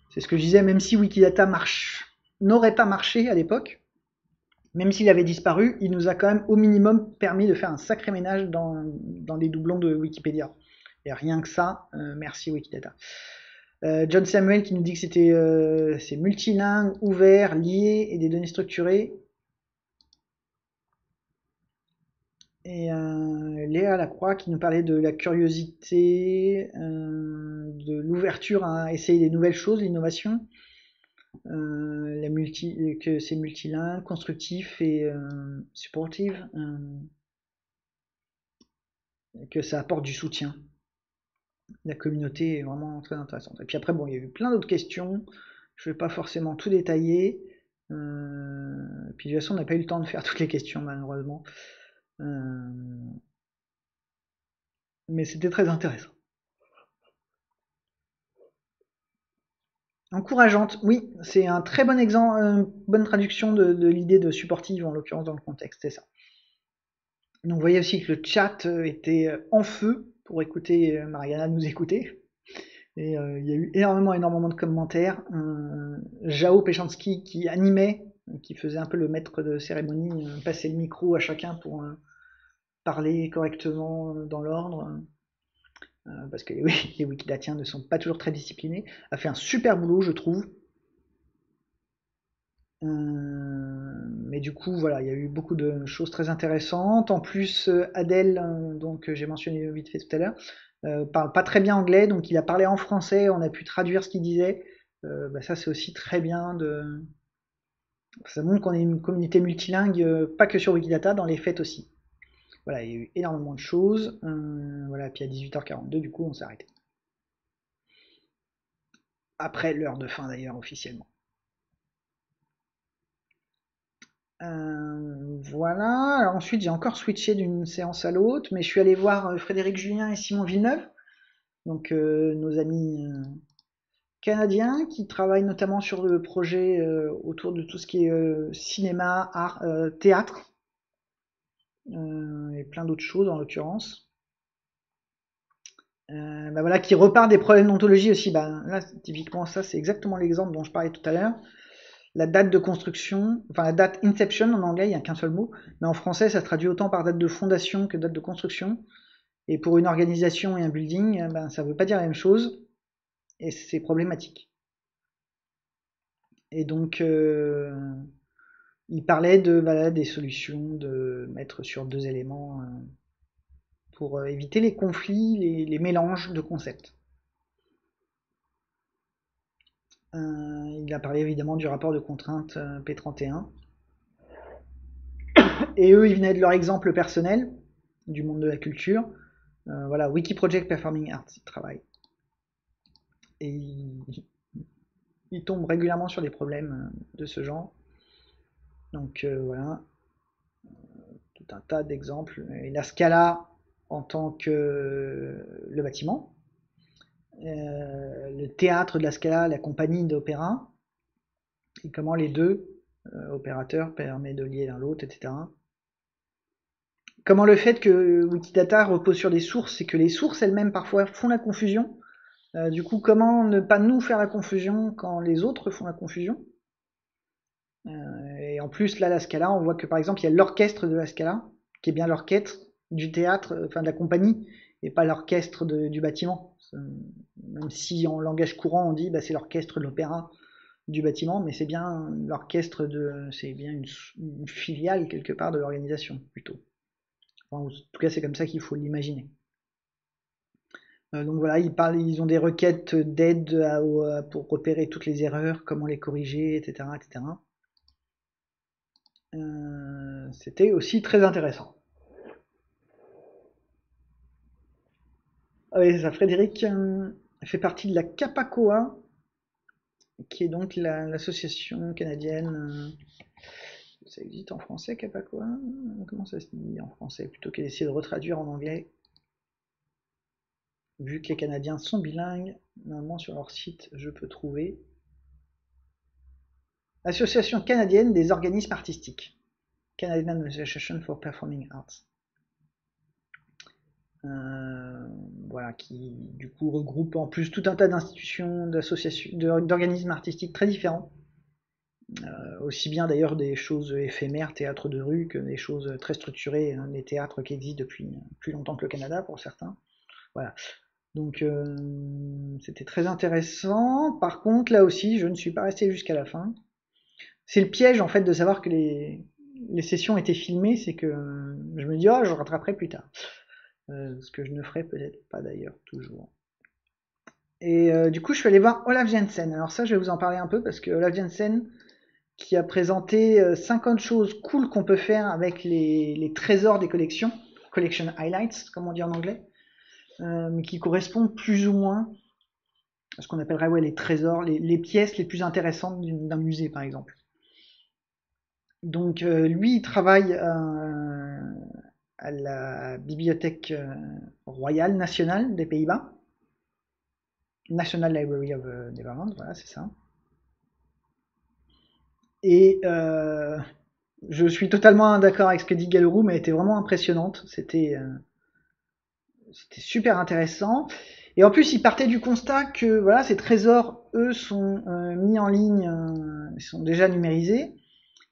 c'est ce que je disais, même si Wikidata marche, n'aurait pas marché à l'époque, même s'il avait disparu, il nous a quand même au minimum permis de faire un sacré ménage dans, dans les doublons de Wikipédia. Et rien que ça, merci Wikidata. Euh, John Samuel qui nous dit que c'était euh, c'est multilingue, ouvert, lié et des données structurées. Et euh, Léa Lacroix qui nous parlait de la curiosité, de l'ouverture à essayer des nouvelles choses, l'innovation, que c'est multilingue, constructif et supportive, que ça apporte du soutien la communauté est vraiment très intéressante. Et puis après, bon, il y a eu plein d'autres questions. Je ne vais pas forcément tout détailler. Euh, puis de toute façon, on n'a pas eu le temps de faire toutes les questions, malheureusement. Euh, mais c'était très intéressant. Encourageante, oui, c'est un très bon exemple, une bonne traduction de, de l'idée de supportive, en l'occurrence dans le contexte, c'est ça. Donc vous voyez aussi que le chat était en feu pour écouter euh, Mariana nous écouter. Et euh, il y a eu énormément, énormément de commentaires. Jao Pechansky qui animait, qui faisait un peu le maître de cérémonie, euh, passer le micro à chacun pour parler correctement dans l'ordre. parce que oui, les wikidatiens ne sont pas toujours très disciplinés, a fait un super boulot, je trouve. Mais du coup, voilà, il y a eu beaucoup de choses très intéressantes. En plus, euh, Adèle, euh, donc j'ai mentionné vite fait tout à l'heure, euh, parle pas très bien anglais, donc il a parlé en français, on a pu traduire ce qu'il disait. Bah, ça, c'est aussi très bien de. Ça montre qu'on est une communauté multilingue, pas que sur Wikidata, dans les fêtes aussi. Voilà, il y a eu énormément de choses. voilà, puis à 18h42, du coup, on s'est arrêté. Après l'heure de fin d'ailleurs, officiellement. Euh, voilà. Ensuite, j'ai encore switché d'une séance à l'autre, mais je suis allé voir euh, Frédéric Julien et Simon Villeneuve, donc euh, nos amis canadiens qui travaillent notamment sur le projet autour de tout ce qui est cinéma, art, théâtre et plein d'autres choses en l'occurrence. Bah voilà, qui repart des problèmes d'ontologie aussi. Bah, là, typiquement, ça, c'est exactement l'exemple dont je parlais tout à l'heure la date de construction, enfin la date inception en anglais, il n'y a qu'un seul mot, mais en français ça se traduit autant par date de fondation que date de construction. Et pour une organisation et un building, eh ben, ça ne veut pas dire la même chose, et c'est problématique. Et donc, euh, il parlait de des solutions de mettre sur deux éléments euh, pour euh, éviter les conflits, les mélanges de concepts. Euh, il a parlé évidemment du rapport de contrainte euh, P31. Et eux, ils venaient de leur exemple personnel du monde de la culture. Euh, voilà, Wiki Project Performing Arts, ils. Et ils, tombent régulièrement sur des problèmes de ce genre. Donc voilà, tout un tas d'exemples. Et la Scala en tant que le bâtiment, le théâtre de la Scala, la compagnie d'opéra, et comment les deux euh, opérateurs permettent de lier l'un l'autre, etc. Comment le fait que Wikidata repose sur des sources et que les sources elles-mêmes parfois font la confusion. Euh, du coup, comment ne pas nous faire la confusion quand les autres font la confusion? Et en plus, là, la Scala, on voit que par exemple, il y a l'orchestre de la Scala, qui est bien l'orchestre du théâtre, enfin de la compagnie, et pas l'orchestre du bâtiment. Même si en langage courant on dit bah, c'est l'orchestre de l'opéra du bâtiment, mais c'est bien l'orchestre de, c'est bien une, filiale quelque part de l'organisation plutôt. en tout cas, c'est comme ça qu'il faut l'imaginer. Euh, donc voilà, ils parlent, ils ont des requêtes d'aide pour repérer toutes les erreurs, comment les corriger, etc., etc. Euh, c'était aussi très intéressant. Ah oui, ça, Frédéric euh, fait partie de la CAPACOA, qui est donc l'association canadienne. Euh, ça existe en français, CAPACOA Comment ça se dit en français Plutôt qu'essayer de retraduire en anglais. vu que les Canadiens sont bilingues, normalement sur leur site, je peux trouver Association canadienne des organismes artistiques. Canadian Association for Performing Arts. Euh, voilà, qui du coup regroupe en plus tout un tas d'institutions, d'associations, d'organismes artistiques très différents. Euh, aussi bien d'ailleurs des choses éphémères, théâtre de rue, que des choses très structurées, hein, des théâtres qui existent depuis plus longtemps que le Canada pour certains. Voilà. Donc euh, c'était très intéressant. Par contre, là aussi, je ne suis pas resté jusqu'à la fin. C'est le piège en fait de savoir que les, les sessions étaient filmées, c'est que je me dis oh je rattraperai plus tard. Euh, ce que je ne ferai peut-être pas d'ailleurs toujours. Et euh, du coup, je suis allé voir Olaf Jensen. Alors ça, je vais vous en parler un peu parce que Olaf Jensen, qui a présenté 50 euh, choses cool qu'on peut faire avec les, trésors des collections, collection highlights, comme on dit en anglais, qui correspondent plus ou moins à ce qu'on appellerait les trésors, les, pièces les plus intéressantes d'un musée, par exemple. Donc lui, il travaille à la Bibliothèque euh, royale nationale des Pays-Bas. National Library of euh, Netherlands, voilà, c'est ça. Et euh, je suis totalement d'accord avec ce que dit Galleroux, mais elle était vraiment impressionnante. C'était super intéressant. Et en plus, il partait du constat que voilà, ces trésors, eux, sont mis en ligne, ils sont déjà numérisés.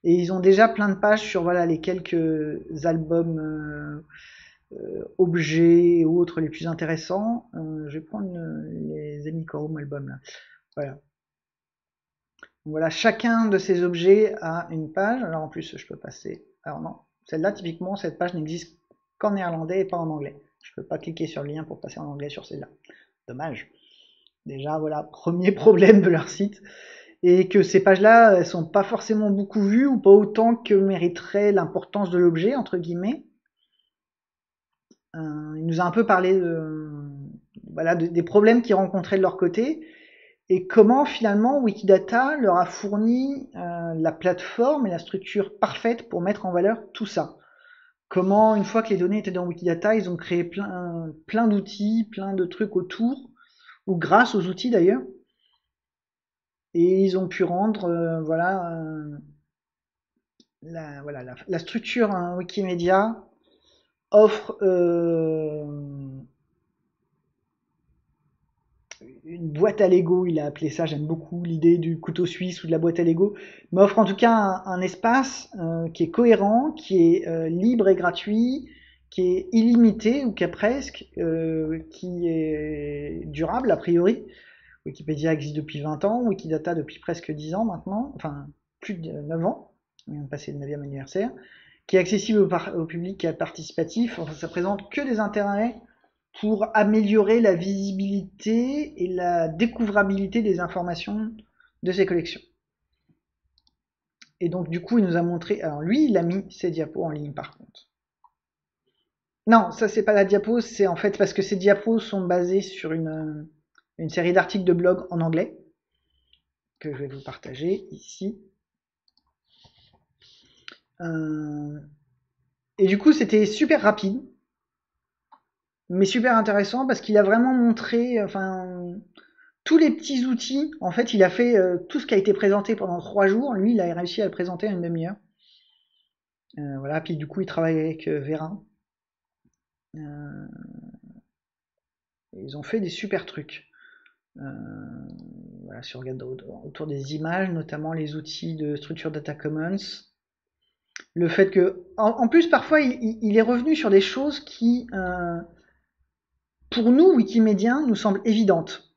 Et ils ont déjà plein de pages sur voilà les quelques albums, euh, euh, objets et autres les plus intéressants. Euh, je vais prendre les Amy Corum albums là. Voilà. voilà, chacun de ces objets a une page. Alors en plus, je peux passer. Alors non, celle-là typiquement, cette page n'existe qu'en néerlandais et pas en anglais. Je peux pas cliquer sur le lien pour passer en anglais sur celle-là. Dommage. Déjà, voilà, premier problème de leur site et que ces pages-là, elles sont pas forcément beaucoup vues ou pas autant que mériterait l'importance de l'objet, entre guillemets. Euh, il nous a un peu parlé voilà, des problèmes qu'ils rencontraient de leur côté et comment finalement Wikidata leur a fourni euh, la plateforme et la structure parfaite pour mettre en valeur tout ça. Comment, une fois que les données étaient dans Wikidata, ils ont créé plein, plein d'outils, plein de trucs autour, ou grâce aux outils d'ailleurs, et ils ont pu rendre euh, voilà, euh, la, voilà la, structure hein, Wikimedia offre euh, une boîte à Lego, il a appelé ça, j'aime beaucoup l'idée du couteau suisse ou de la boîte à Lego, mais offre en tout cas un, espace qui est cohérent, qui est libre et gratuit, qui est illimité ou qui est presque, qui est durable a priori, Wikipédia existe depuis 20 ans, Wikidata depuis presque 10 ans maintenant, enfin plus de 9 ans, on vient de passer le 9e anniversaire, qui est accessible au, public participatif. Enfin, ça présente que des intérêts pour améliorer la visibilité et la découvrabilité des informations de ces collections. Et donc du coup, il nous a montré. Alors lui, il a mis ses diapos en ligne par contre. Non, ça c'est pas la diapo, c'est en fait parce que ces diapos sont basés sur une une série d'articles de blog en anglais que je vais vous partager ici. Euh, et du coup, c'était super rapide, mais super intéressant parce qu'il a vraiment montré, enfin, tous les petits outils. En fait, il a fait euh, tout ce qui a été présenté pendant trois jours. Lui, il a réussi à le présenter en une demi-heure. Euh, voilà. Puis du coup, il travaille avec Vérin. ils ont fait des super trucs. Euh, voilà, si on regarde autour des images, notamment les outils de structure Data Commons, le fait que, en, plus, parfois, il, est revenu sur des choses qui, euh, pour nous, Wikimédiens, nous semblent évidentes.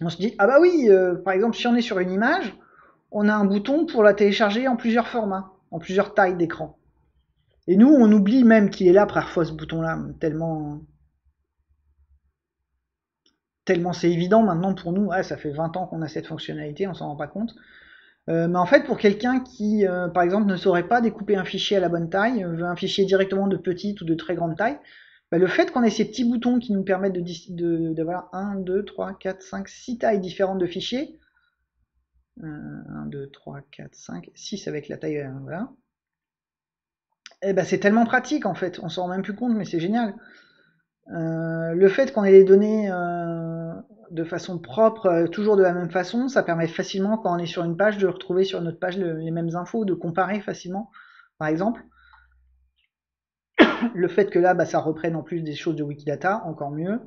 On se dit, ah bah oui, euh, par exemple, si on est sur une image, on a un bouton pour la télécharger en plusieurs formats, en plusieurs tailles d'écran. Et nous, on oublie même qu'il est là parfois ce bouton-là, tellement tellement c'est évident maintenant pour nous, ça fait 20 ans qu'on a cette fonctionnalité, on s'en rend pas compte. Euh, mais en fait, pour quelqu'un qui, euh, par exemple, ne saurait pas découper un fichier à la bonne taille, veut un fichier directement de petite ou de très grande taille, bah, le fait qu'on ait ces petits boutons qui nous permettent de, d'avoir 1, 2, 3, 4, 5, 6 tailles différentes de fichiers, 1, 2, 3, 4, 5, 6 avec la taille, euh, voilà, et eh ben c'est tellement pratique en fait, on s'en rend même plus compte, mais c'est génial. Euh, le fait qu'on ait les données euh, de façon propre, euh, toujours de la même façon, ça permet facilement, quand on est sur une page, de retrouver sur notre page les mêmes infos, de comparer facilement, par exemple. le fait que là, bah, ça reprenne en plus des choses de Wikidata, encore mieux.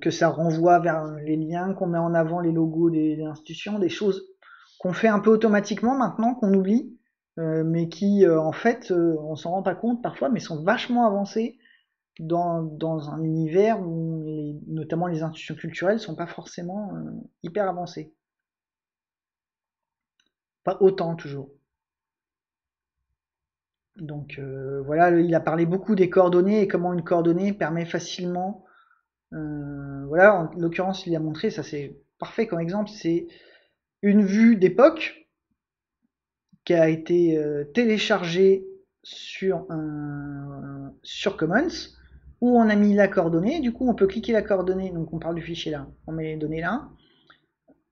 que ça renvoie vers les liens, qu'on met en avant les logos des, institutions, des choses qu'on fait un peu automatiquement maintenant, qu'on oublie, mais qui, en fait, on s'en rend pas compte parfois, mais sont vachement avancées dans, dans un univers où notamment les institutions culturelles sont pas forcément euh, hyper avancées. Pas autant toujours. Donc euh, voilà, il a parlé beaucoup des coordonnées et comment une coordonnée permet facilement. Euh, voilà, en l'occurrence, il a montré, ça c'est parfait comme exemple, c'est une vue d'époque qui a été téléchargée sur, un, sur Commons où on a mis la coordonnée. Du coup, on peut cliquer la coordonnée. Donc, on parle du fichier là. On met les données là.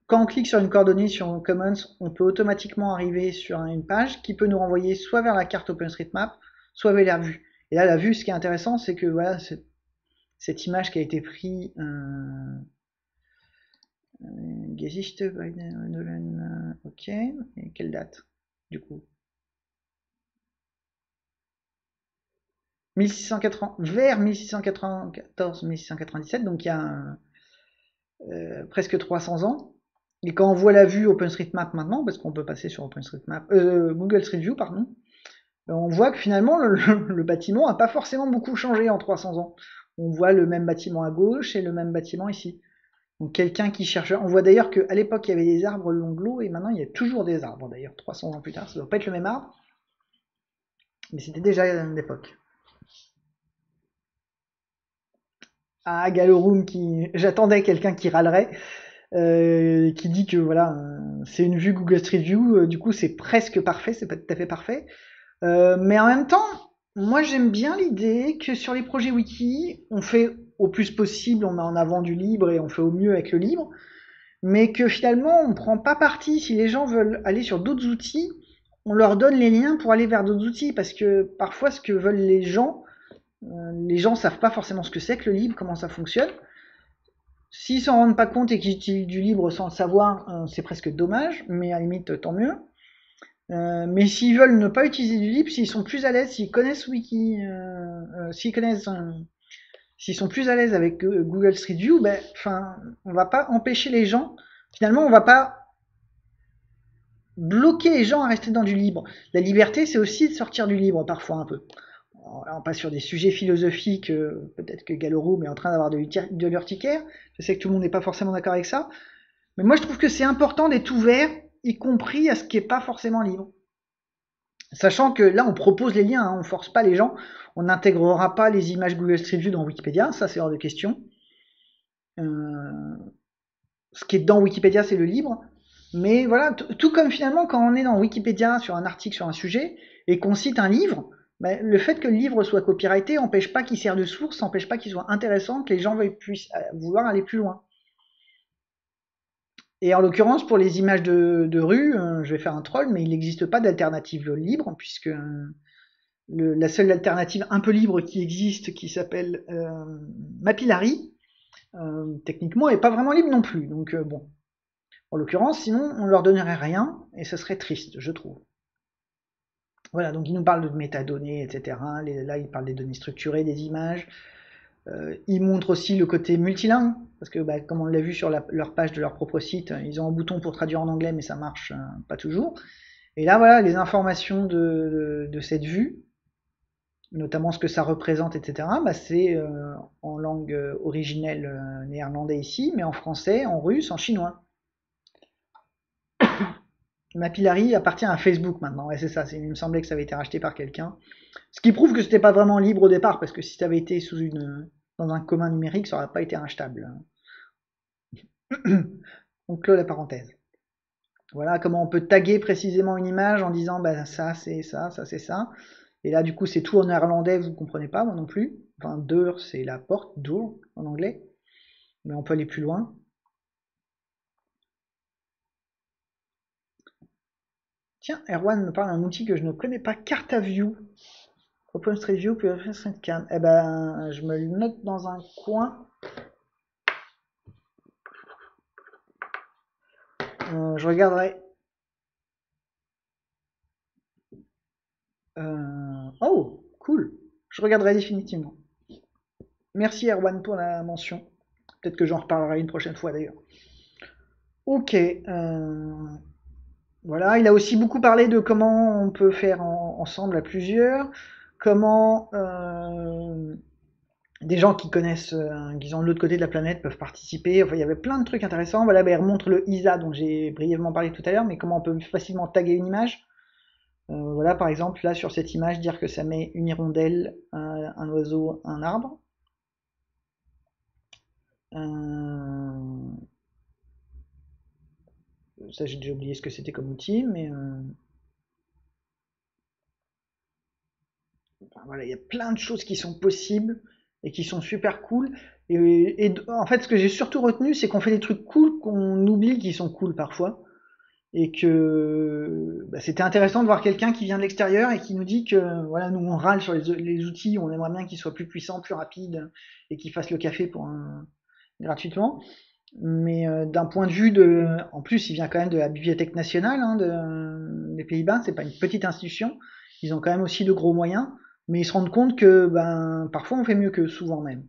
Quand on clique sur une coordonnée sur Commons, on peut automatiquement arriver sur une page qui peut nous renvoyer soit vers la carte OpenStreetMap, soit vers la vue. Et là, la vue, ce qui est intéressant, c'est que voilà, cette image qui a été prise. Euh, euh, ok. Et quelle date, du coup 1680, vers 1694-1697, donc il y a euh, presque 300 ans. Et quand on voit la vue OpenStreetMap maintenant, parce qu'on peut passer sur OpenStreetMap, euh, Google Street View, pardon, euh, on voit que finalement le, bâtiment n'a pas forcément beaucoup changé en 300 ans. On voit le même bâtiment à gauche et le même bâtiment ici. Donc quelqu'un qui cherche. On voit d'ailleurs qu'à l'époque il y avait des arbres le long de l'eau et maintenant il y a toujours des arbres d'ailleurs, 300 ans plus tard. Ça ne doit pas être le même arbre, mais c'était déjà à l'époque. Galorum qui j'attendais quelqu'un qui râlerait euh, qui dit que voilà euh, c'est une vue Google Street View euh, du coup c'est presque parfait c'est pas tout à fait parfait. Mais en même temps moi j'aime bien l'idée que sur les projets wiki on fait au plus possible on met en avant du libre et on fait au mieux avec le libre mais que finalement on prend pas parti. Si les gens veulent aller sur d'autres outils on leur donne les liens pour aller vers d'autres outils parce que parfois ce que veulent les gens les gens savent pas forcément ce que c'est que le libre, comment ça fonctionne. S'ils s'en rendent pas compte et qu'ils utilisent du libre sans le savoir, euh, c'est presque dommage, mais à la limite, tant mieux. Euh, mais s'ils veulent ne pas utiliser du libre, s'ils sont plus à l'aise, s'ils connaissent Wiki, s'ils connaissent, s'ils sont plus à l'aise avec Google Street View, ben, enfin, on va pas empêcher les gens. Finalement, on va pas bloquer les gens à rester dans du libre. La liberté, c'est aussi de sortir du libre parfois un peu on passe sur des sujets philosophiques, euh, peut-être que Galorum est en train d'avoir de, de l'urticaire, je sais que tout le monde n'est pas forcément d'accord avec ça, mais moi je trouve que c'est important d'être ouvert, y compris à ce qui n'est pas forcément libre. Sachant que là on propose les liens, hein, on force pas les gens, on n'intégrera pas les images Google Street View dans Wikipédia, ça c'est hors de question. Euh, ce qui est dans Wikipédia c'est le libre, mais voilà, tout comme finalement quand on est dans Wikipédia sur un article sur un sujet et qu'on cite un livre, le fait que le livre soit copyrighté n'empêche pas qu'il sert de source, n'empêche pas qu'il soit intéressant, que les gens puissent euh, vouloir aller plus loin. Et en l'occurrence, pour les images de, rue, euh, je vais faire un troll, mais il n'existe pas d'alternative libre, puisque euh, la seule alternative un peu libre qui existe, qui s'appelle Mapillary, techniquement, n'est pas vraiment libre non plus. Donc bon, en l'occurrence, sinon, on leur donnerait rien, et ce serait triste, je trouve. Voilà, donc il nous parle de métadonnées, etc. là, il parle des données structurées, des images. Euh, il montre aussi le côté multilingue, parce que bah, comme on l'a vu sur leur page de leur propre site, ils ont un bouton pour traduire en anglais, mais ça marche euh, pas toujours. Et là, voilà, les informations de, cette vue, notamment ce que ça représente, etc., bah, c'est euh, en langue originelle néerlandais ici, mais en français, en russe, en chinois. Mapillary appartient à Facebook maintenant. C'est ça. Il me semblait que ça avait été racheté par quelqu'un. Ce qui prouve que c'était pas vraiment libre au départ, parce que si ça avait été dans un commun numérique, ça aurait pas été rachetable. On clôt la parenthèse. Voilà comment on peut taguer précisément une image en disant bah, ça c'est ça, ça c'est ça. Et là du coup c'est tout en néerlandais, vous ne comprenez pas, moi non plus. Enfin, deur c'est la porte, door en anglais. Mais on peut aller plus loin. Tiens, Erwan me parle d'un outil que je ne connais pas, CartaView. OpenStreetView, puis OpenStreetCam. Eh ben, je me le note dans un coin. Euh, je regarderai. Euh, oh, cool. Je regarderai définitivement. Merci Erwan pour la mention. Peut-être que j'en reparlerai une prochaine fois d'ailleurs. Ok. Euh, voilà, il a aussi beaucoup parlé de comment on peut faire ensemble à plusieurs, comment euh, des gens qui connaissent, euh, disons, l'autre côté de la planète peuvent participer. Enfin, il y avait plein de trucs intéressants. Voilà, ben, il remontre le ISA dont j'ai brièvement parlé tout à l'heure, mais comment on peut facilement taguer une image. voilà, par exemple, là sur cette image, dire que ça met une hirondelle, un oiseau, un arbre. Euh, ça, j'ai déjà oublié ce que c'était comme outil, mais euh, voilà, il y a plein de choses qui sont possibles et qui sont super cool. Et, en fait, ce que j'ai surtout retenu, c'est qu'on fait des trucs cool qu'on oublie qui sont cool parfois. Et que bah, c'était intéressant de voir quelqu'un qui vient de l'extérieur et qui nous dit que voilà, nous on râle sur les, les outils, on aimerait bien qu'ils soient plus puissants, plus rapides et qu'ils fassent le café pour un, gratuitement. Mais euh, d'un point de vue de, en plus, il vient quand même de la Bibliothèque nationale hein, de, des Pays-Bas. C'est pas une petite institution. Ils ont quand même aussi de gros moyens, mais ils se rendent compte que, ben, parfois on fait mieux que souvent même.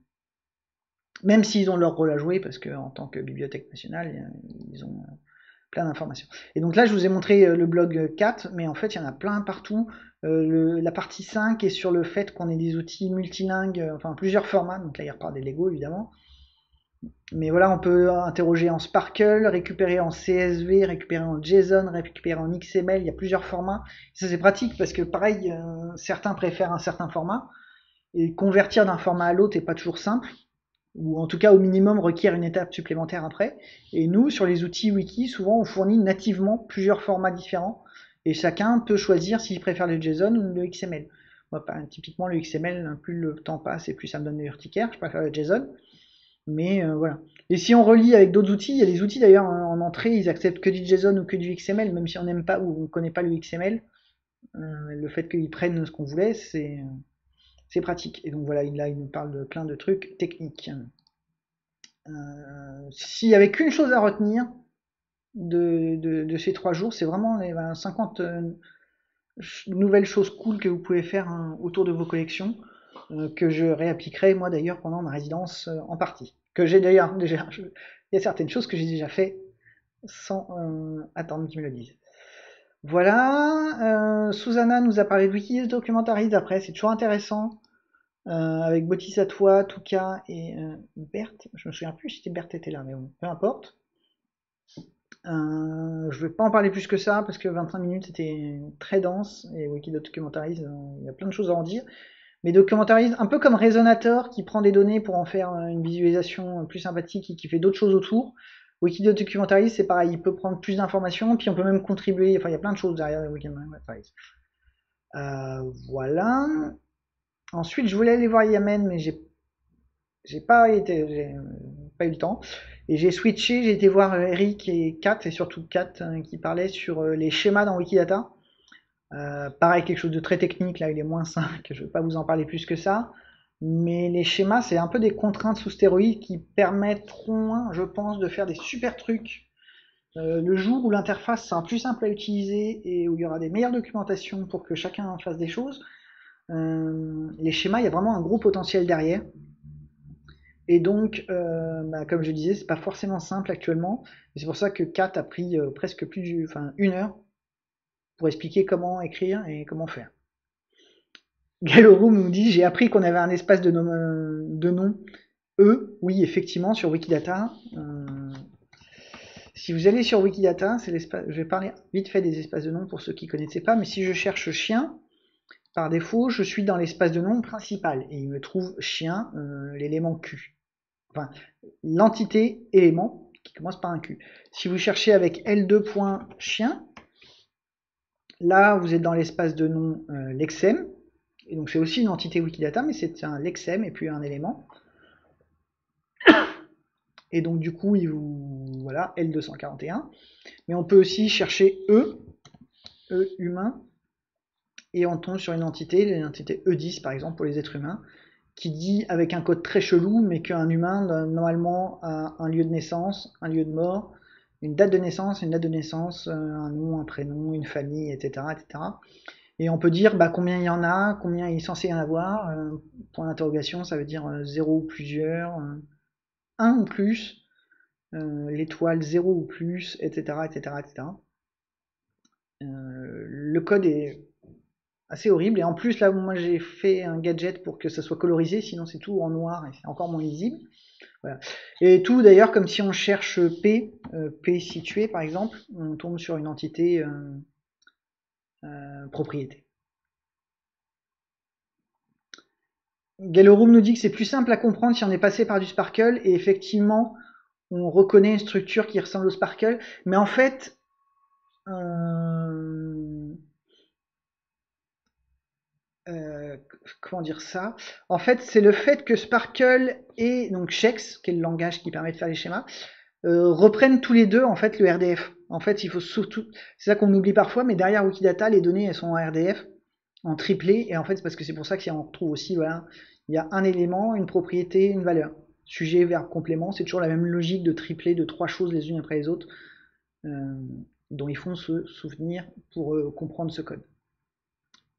Même s'ils ont leur rôle à jouer, parce qu'en tant que Bibliothèque nationale, ils ont euh, plein d'informations. Et donc là, je vous ai montré euh, le blog 4, mais en fait, il y en a plein partout. la partie 5 est sur le fait qu'on ait des outils multilingues, enfin plusieurs formats. Donc là, il repart des Lego, évidemment mais voilà, on peut interroger en Sparkle, récupérer en CSV, récupérer en JSON, récupérer en XML, il y a plusieurs formats. Ça c'est pratique parce que pareil, euh, certains préfèrent un certain format, et convertir d'un format à l'autre n'est pas toujours simple, ou en tout cas au minimum requiert une étape supplémentaire après. Et nous, sur les outils wiki, souvent on fournit nativement plusieurs formats différents, et chacun peut choisir s'il préfère le JSON ou le XML. Moi, typiquement le XML, plus le temps passe et plus ça me donne des je préfère le JSON. Mais euh, voilà. Et si on relie avec d'autres outils, il y a des outils d'ailleurs en, entrée, ils acceptent que du JSON ou que du XML, même si on n'aime pas ou on ne connaît pas le XML. Euh, le fait qu'ils prennent ce qu'on voulait, c'est pratique. Et donc voilà, là il nous parle de plein de trucs techniques. Euh, S'il y avait qu'une chose à retenir de, ces trois jours, c'est vraiment les 50 euh, nouvelles choses cool que vous pouvez faire hein, autour de vos collections. Euh, que je réappliquerai moi d'ailleurs pendant ma résidence euh, en partie. Que j'ai d'ailleurs déjà, il y a certaines choses que j'ai déjà fait sans euh, attendre qu'ils me le disent. Voilà, euh, Susanna nous a parlé de Wiki Documentaries après, c'est toujours intéressant. Euh, avec Bodhisattva, Touka et Berthe. Je me souviens plus si Berthe était là, mais bon, peu importe. Je vais pas en parler plus que ça parce que 25 minutes c'était très dense et Wiki Documentaries, il y a plein de choses à en dire mais documentarise un peu comme Resonator qui prend des données pour en faire une visualisation plus sympathique et qui fait d'autres choses autour. Wikidocumentarise, c'est pareil, il peut prendre plus d'informations, puis on peut même contribuer, enfin il y a plein de choses derrière Wikidocumentarise. Euh, voilà. Ensuite, je voulais aller voir Yamen, mais j'ai pas été, j'ai pas eu le temps. Et j'ai switché, j'ai été voir Eric et Kat, et surtout Kat, hein, qui parlait sur euh, les schémas dans Wikidata. Euh, pareil, quelque chose de très technique, là il est moins 5, je ne vais pas vous en parler plus que ça. Mais les schémas, c'est un peu des contraintes sous stéroïdes qui permettront, je pense, de faire des super trucs. Euh, le jour où l'interface sera plus simple à utiliser et où il y aura des meilleures documentations pour que chacun fasse des choses, euh, les schémas, il y a vraiment un gros potentiel derrière. Et donc, bah, comme je disais, c'est pas forcément simple actuellement. C'est pour ça que Kat a pris presque plus, enfin une heure expliquer comment écrire et comment faire. Galorum nous dit j'ai appris qu'on avait un espace de nom, de nom E. Oui, effectivement, sur Wikidata. Euh, si vous allez sur Wikidata, c'est l'espace. Je vais parler vite fait des espaces de nom pour ceux qui connaissaient pas, mais si je cherche chien, par défaut, je suis dans l'espace de nom principal et il me trouve chien, euh, l'élément Q. Enfin, l'entité élément qui commence par un Q. Si vous cherchez avec L2.chien, Là, vous êtes dans l'espace de nom euh, lexem. Et donc c'est aussi une entité Wikidata, mais c'est un lexem et puis un élément. Et donc du coup, il vous voilà L241. Mais on peut aussi chercher E, E humain, et on tombe sur une entité, l'entité E10 par exemple pour les êtres humains, qui dit avec un code très chelou, mais qu'un humain normalement a un lieu de naissance, un lieu de mort, une date de naissance, une date de naissance, euh, un nom, un prénom, une famille, etc. etc. Et on peut dire bah, combien il y en a, combien il est censé y en avoir. Euh, point d'interrogation, ça veut dire 0 ou plusieurs, 1 ou plus, l'étoile 0 ou plus, etc. etc., etc. le code est assez horrible. Et en plus, là, moi, j'ai fait un gadget pour que ça soit colorisé, sinon c'est tout en noir et c'est encore moins lisible. Voilà. Et tout d'ailleurs, comme si on cherche P, euh, P situé par exemple, on tombe sur une entité euh, euh, propriété. Galorum nous dit que c'est plus simple à comprendre si on est passé par du Sparkle, et effectivement, on reconnaît une structure qui ressemble au Sparkle, mais en fait, comment dire ça? En fait, c'est le fait que Sparkle et donc Shex, qui est le langage qui permet de faire les schémas, euh, reprennent tous les deux en fait le RDF. En fait, il faut surtout, c'est ça qu'on oublie parfois, mais derrière Wikidata, les données elles sont en RDF, en triplé, et en fait c'est parce que c'est pour ça qu'on retrouve aussi, voilà, il y a un élément, une propriété, une valeur. Sujet, verbe, complément, c'est toujours la même logique de tripler de trois choses les unes après les autres, euh, dont ils font se souvenir pour comprendre ce code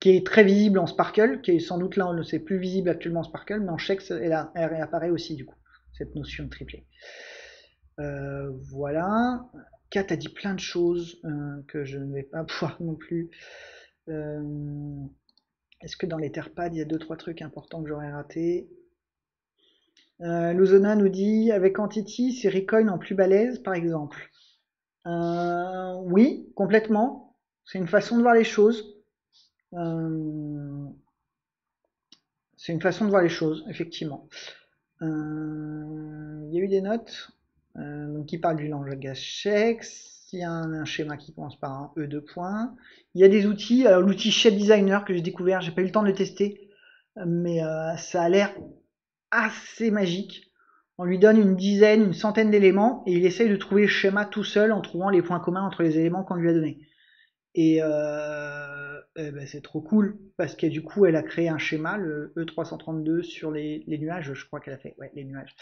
qui est très visible en Sparkle, qui est sans doute là, on le sait, plus visible actuellement en Sparkle, mais en Chex, elle, réapparaît aussi, du coup, cette notion de triplé. Euh, voilà. Kat a dit plein de choses euh, que je ne vais pas pouvoir non plus. Euh, est-ce que dans les Terpad, il y a deux trois trucs importants que j'aurais ratés? Luzona nous dit avec Entity, c'est Recoin en plus balèze, par exemple. oui, complètement. C'est une façon de voir les choses. Euh, c'est une façon de voir les choses, effectivement. Euh, il y a eu des notes euh, qui parlent du langage Chex. Il y a un, schéma qui commence par un E2 points. Il y a des outils. Alors l'outil Shape Designer que j'ai découvert, j'ai pas eu le temps de tester, mais ça a l'air assez magique. On lui donne une dizaine, une centaine d'éléments et il essaye de trouver le schéma tout seul en trouvant les points communs entre les éléments qu'on lui a donnés. Et eh ben, c'est trop cool parce que du coup elle a créé un schéma, le E332 sur les, nuages, je crois qu'elle a fait, ouais, les nuages.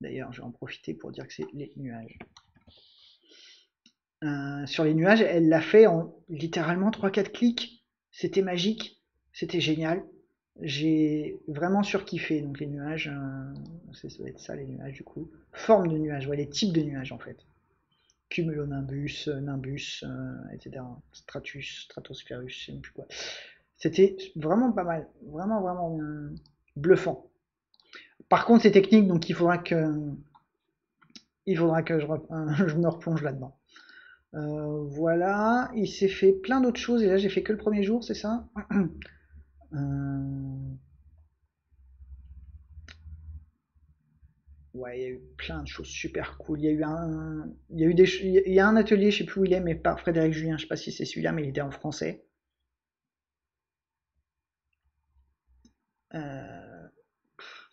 D'ailleurs, je vais en profiter pour dire que c'est les nuages. Euh, sur les nuages, elle l'a fait en littéralement 3-4 clics. C'était magique, c'était génial. J'ai vraiment surkiffé. Donc les nuages, euh, ça doit être ça les nuages du coup. Forme de nuages, ouais, les types de nuages en fait cumulonimbus, euh, nimbus, euh, etc. Stratus, stratosphérus, je sais plus quoi. C'était vraiment pas mal, vraiment vraiment bluffant. Par contre, c'est technique, donc il faudra que il faudra que je, me replonge là-dedans. Euh, voilà, il s'est fait plein d'autres choses et là j'ai fait que le premier jour, c'est ça? Ouais, il y a eu plein de choses super cool. Il y a eu un, il y a eu des, il y a un atelier, je sais plus où il est, mais par Frédéric Julien, je sais pas si c'est celui-là, mais il était en français. Euh,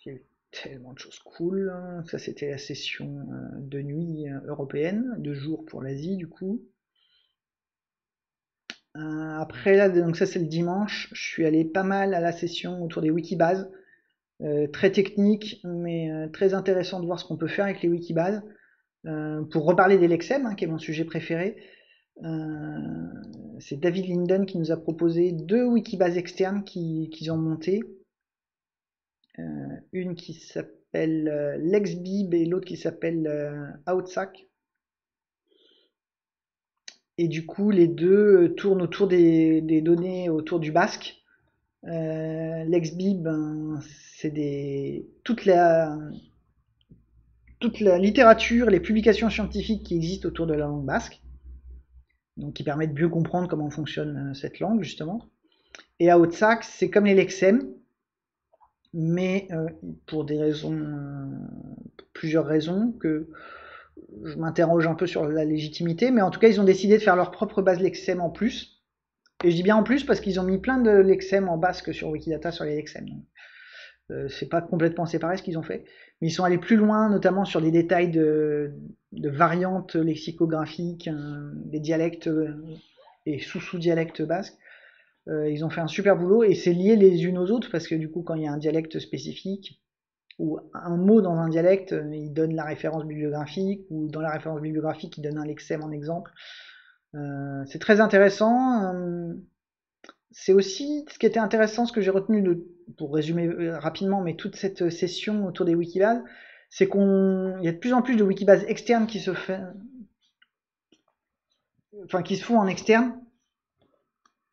il y a eu tellement de choses cool. Ça, c'était la session euh, de nuit euh, européenne, de jour pour l'Asie, du coup. après là, donc ça c'est le dimanche. Je suis allé pas mal à la session autour des wikibases. Euh, très technique, mais euh, très intéressant de voir ce qu'on peut faire avec les wikibases. Euh, pour reparler des Lexem, hein, qui est mon sujet préféré, c'est David Linden qui nous a proposé deux wikibases externes qu'ils ont montées. une qui s'appelle LexBib et l'autre qui s'appelle Outsac. Et du coup, les deux tournent autour des, des données autour du basque. Euh, L'exBib, ben, c'est des toute la littérature, les publications scientifiques qui existent autour de la langue basque, donc qui permettent de mieux comprendre comment fonctionne euh, cette langue justement. Et à Haute-Saxe, c'est comme les Lexem, mais euh, pour des raisons, plusieurs raisons que je m'interroge un peu sur la légitimité, mais en tout cas, ils ont décidé de faire leur propre base Lexem en plus, et je dis bien en plus parce qu'ils ont mis plein de lexem en basque sur Wikidata sur les lexem. Euh, c'est pas complètement séparé ce qu'ils ont fait, mais ils sont allés plus loin, notamment sur des détails de, variantes lexicographiques, euh, des dialectes euh, et sous-sous-dialectes basques. ils ont fait un super boulot et c'est lié les unes aux autres parce que du coup, quand il y a un dialecte spécifique ou un mot dans un dialecte, il donne la référence bibliographique ou dans la référence bibliographique, il donne un lexème en exemple. c'est très intéressant. c'est aussi ce qui était intéressant, ce que j'ai retenu de, pour résumer rapidement, mais toute cette session autour des Wikibase, c'est qu'on, y a de plus en plus de Wikibase externes qui se fait, enfin qui se font en externe.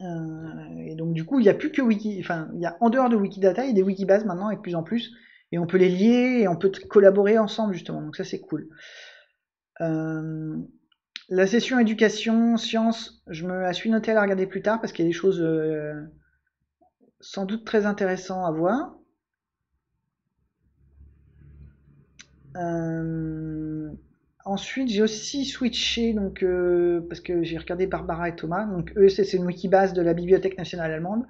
Euh, et donc du coup, il n'y a plus que Wiki, enfin il y a en dehors de Wikidata, il y a des Wikibases maintenant et de plus en plus, et on peut les lier et on peut collaborer ensemble justement. Donc ça c'est cool. Euh, la session éducation, sciences, je me suis notée à la regarder plus tard parce qu'il y a des choses euh, sans doute très intéressantes à voir. Euh, ensuite, j'ai aussi switché, donc, euh, parce que j'ai regardé Barbara et Thomas. Donc, eux, c'est une wikibase de la Bibliothèque nationale allemande.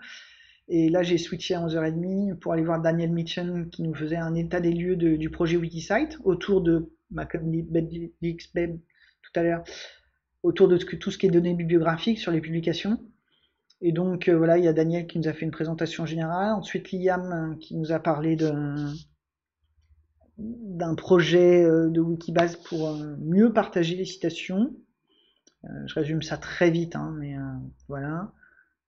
Et là, j'ai switché à 11h30 pour aller voir Daniel Mitchen qui nous faisait un état des lieux du projet Wikisite autour de, comme tout à l'heure, autour de tout ce qui est données bibliographiques sur les publications. Et donc, euh, voilà, il y a Daniel qui nous a fait une présentation générale. Ensuite, Liam qui nous a parlé d'un projet euh, de Wikibase pour euh, mieux partager les citations. Euh, je résume ça très vite, hein, mais voilà.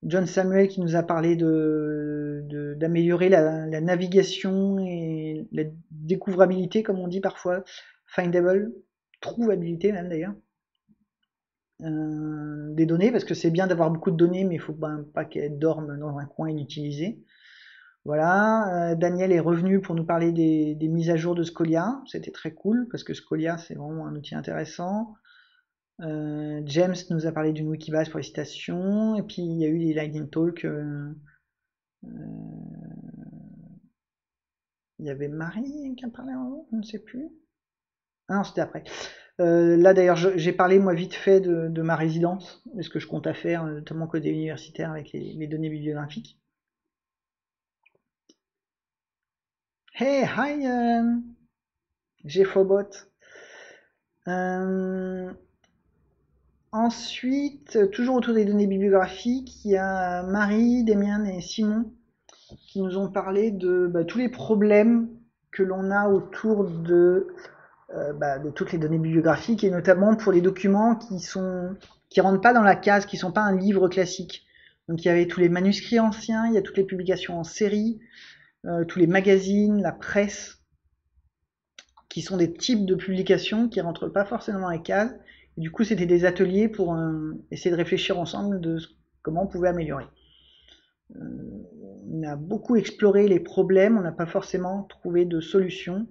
John Samuel qui nous a parlé de, d'améliorer la, navigation et la découvrabilité, comme on dit parfois, findable, trouvabilité même d'ailleurs, des données, parce que c'est bien d'avoir beaucoup de données, mais il faut pas, pas qu'elles dorment dans un coin inutilisé. Voilà, euh, Daniel est revenu pour nous parler des, mises à jour de Scolia. C'était très cool parce que Scolia, c'est vraiment un outil intéressant. Euh, James nous a parlé d'une wikibase pour les citations. Et puis, il y a eu des Lightning Talk. Euh, il y avait Marie qui a parlé en haut, je ne sais plus. Ah non, c'était après. Là d'ailleurs, j'ai parlé moi vite fait de, ma résidence, de ce que je compte à faire, notamment côté universitaire avec les données bibliographiques. Hey, hi, euh, j'ai euh, ensuite, toujours autour des données bibliographiques, il y a Marie, Damien et Simon qui nous ont parlé de bah, tous les problèmes que l'on a autour de, euh, bah, de toutes les données bibliographiques et notamment pour les documents qui sont qui rentrent pas dans la case, qui sont pas un livre classique. Donc il y avait tous les manuscrits anciens, il y a toutes les publications en série, euh, tous les magazines, la presse, qui sont des types de publications qui rentrent pas forcément dans les cases. Et du coup, c'était des ateliers pour euh, essayer de réfléchir ensemble de comment on pouvait améliorer. On a beaucoup exploré les problèmes, on n'a pas forcément trouvé de solution.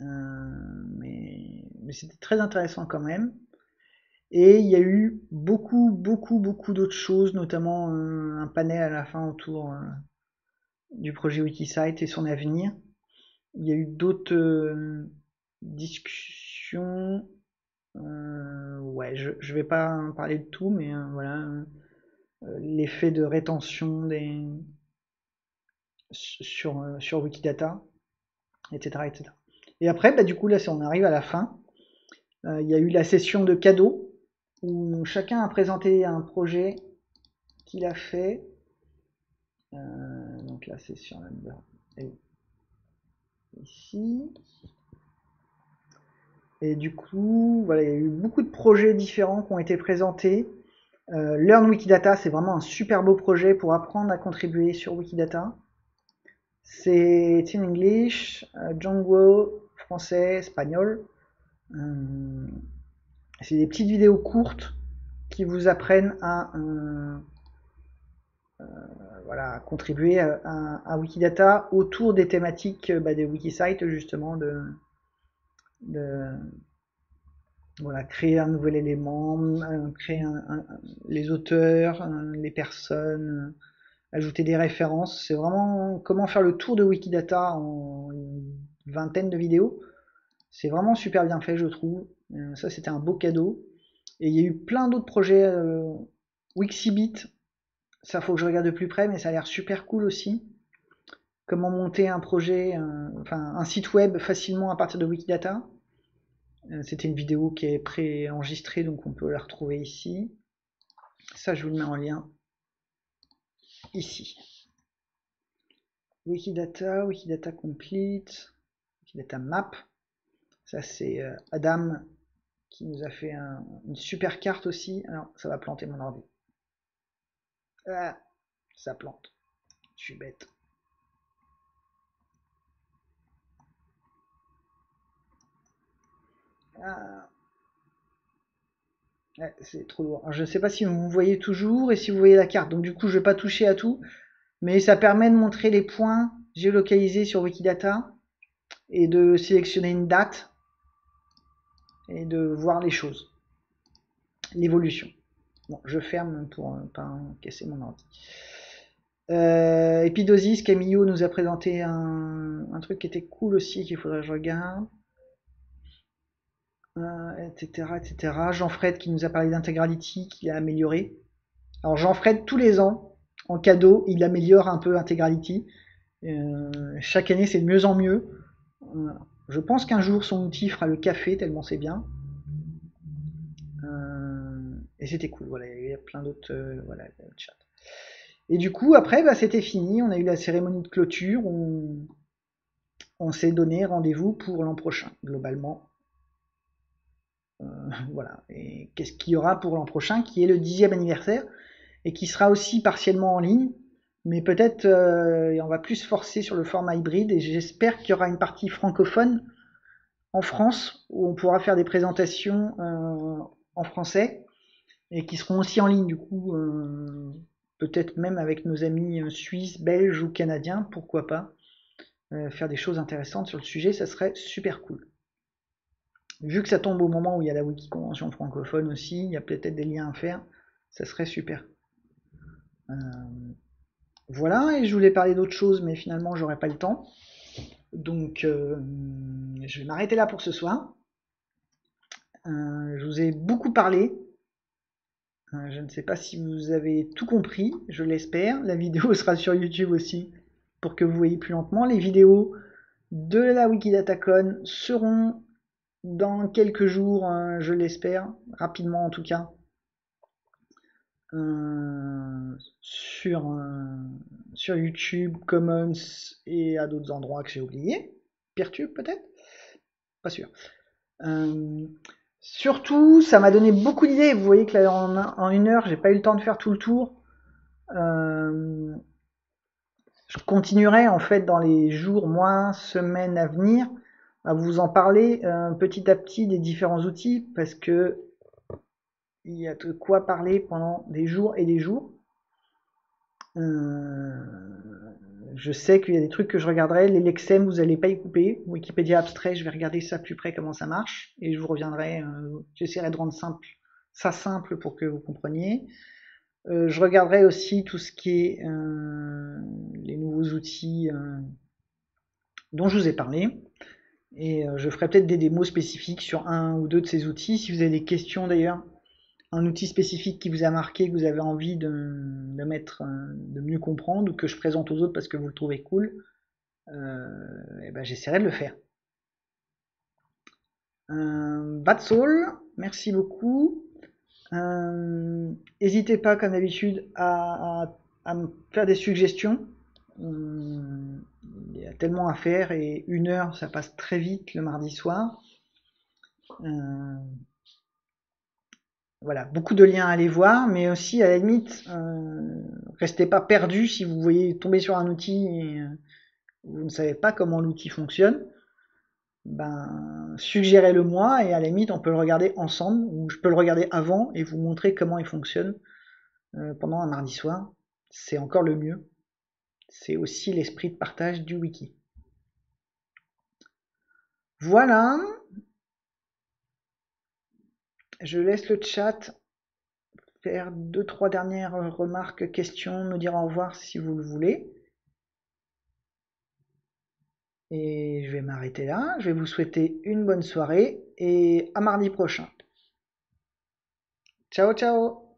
Mais, mais c'était très intéressant quand même. Et il y a eu beaucoup, beaucoup, beaucoup d'autres choses, notamment un panel à la fin autour du projet Wikisite et son avenir. Il y a eu d'autres euh, discussions. Euh, ouais, je, je vais pas parler de tout, mais euh, voilà, l'effet de rétention des sur, sur Wikidata, etc., etc. Et après, bah, du coup, là, on arrive à la fin. il y a eu la session de cadeaux où chacun a présenté un projet qu'il a fait euh, donc là, c'est sur la ici. Et du coup, voilà, il y a eu beaucoup de projets différents qui ont été présentés. Euh, Learn Wikidata, c'est vraiment un super beau projet pour apprendre à contribuer sur Wikidata. C'est in English, euh, Django, français, espagnol. c'est des petites vidéos courtes qui vous apprennent à voilà, contribuer à, Wikidata autour des thématiques bah, des Wikisites, justement, de, voilà, créer un nouvel élément, euh, créer les auteurs, euh, les personnes, euh, ajouter des références. C'est vraiment comment faire le tour de Wikidata en vingtaine de vidéos. C'est vraiment super bien fait, je trouve. ça, c'était un beau cadeau. Et il y a eu plein d'autres projets. Wixibit, ça faut que je regarde de plus près, mais ça a l'air super cool aussi. Comment monter un projet, euh, enfin un site web facilement à partir de Wikidata. Euh, c'était une vidéo qui est pré-enregistrée, donc on peut la retrouver ici. Ça, je vous le mets en lien ici. Wikidata, Wikidata complete, Wikidata map. Ça c'est euh, Adam qui nous a fait une super carte aussi. Alors ça va planter mon ordi. Ah, ça plante. Je suis bête. Ah. c'est trop lourd. je ne sais pas si vous voyez toujours et si vous voyez la carte. Donc du coup, je vais pas toucher à tout. Mais ça permet de montrer les points géolocalisés sur Wikidata et de sélectionner une date et de voir les choses. L'évolution. Bon, je ferme pour ne pas casser mon ordi. Euh, Epidosis, Camillo nous a présenté un, un, truc qui était cool aussi qu'il faudrait que je regarde etc., euh, etc. Jean-Fred qui nous a parlé d'Integrality, qui a amélioré. Alors Jean-Fred, tous les ans, en cadeau, il améliore un peu Integrality. Euh, chaque année, c'est de mieux en mieux. Euh, je pense qu'un jour, son outil fera le café, tellement c'est bien. et c'était cool, voilà, il y a plein d'autres voilà, chat. Et du coup, après, bah, c'était fini. On a eu la cérémonie de clôture. on s'est donné rendez-vous pour l'an prochain, globalement. Euh, voilà. Et qu'est-ce qu'il y aura pour l'an prochain, qui est le dixième anniversaire, et qui sera aussi partiellement en ligne, mais peut-être euh, on va plus forcer sur le format hybride, et j'espère qu'il y aura une partie francophone en France, où on pourra faire des présentations euh, en français, et qui seront aussi en ligne, du coup, peut-être même avec nos amis suisses, belges ou canadiens, pourquoi pas, faire des choses intéressantes sur le sujet, ça serait super cool vu que ça tombe au moment où il y a la wiki convention francophone aussi, il y a peut-être des liens à faire, ça serait super. Euh, voilà, et je voulais parler d'autre chose, mais finalement j'aurais pas le temps. Donc euh, je vais m'arrêter là pour ce soir. Euh, je vous ai beaucoup parlé. je ne sais pas si vous avez tout compris, je l'espère. La vidéo sera sur YouTube aussi pour que vous voyez plus lentement. Les vidéos de la Wikidatacon seront dans quelques jours, je l'espère, rapidement en tout cas, euh, sur, euh, sur YouTube, Commons et à d'autres endroits que j'ai oubliés. Peertube peut-être? Pas sûr. Euh, surtout, ça m'a donné beaucoup d'idées. Vous voyez que là, en, en une heure, j'ai pas eu le temps de faire tout le tour. je continuerai en fait dans les jours, mois, semaines à venir à vous en parler petit à petit des différents outils parce que il y a de quoi parler pendant des jours et des jours. Euh, je sais qu'il y a des trucs que je regarderai. Les Lexem, vous n'allez pas y couper. Wikipédia abstrait, je vais regarder ça plus près comment ça marche et je vous reviendrai. Euh, j'essaierai de rendre simple, ça simple pour que vous compreniez. je regarderai aussi tout ce qui est les nouveaux outils dont je vous ai parlé. Et euh, je ferai peut-être des démos spécifiques sur un ou deux de ces outils. Si vous avez des questions d'ailleurs, un outil spécifique qui vous a marqué, que vous avez envie de, mettre, euh, de mieux comprendre, ou que je présente aux autres parce que vous le trouvez cool, euh, eh ben j'essaierai de le faire. Euh, that's all. Merci beaucoup. N'hésitez pas, comme d'habitude, à, me faire des suggestions. Il y a tellement à faire et une heure, ça passe très vite le mardi soir. Euh, voilà, beaucoup de liens à aller voir, mais aussi à la limite, euh, restez pas perdu si vous voyez tomber sur un outil et euh, vous ne savez pas comment l'outil fonctionne. Ben, suggérez-le moi et à la limite, on peut le regarder ensemble ou je peux le regarder avant et vous montrer comment il fonctionne pendant un mardi soir. C'est encore le mieux. C'est aussi l'esprit de partage du wiki. Voilà. Je laisse le chat faire deux, trois dernières remarques, questions, me dire au revoir si vous le voulez. Et je vais m'arrêter là. Je vais vous souhaiter une bonne soirée et à mardi prochain. Ciao, ciao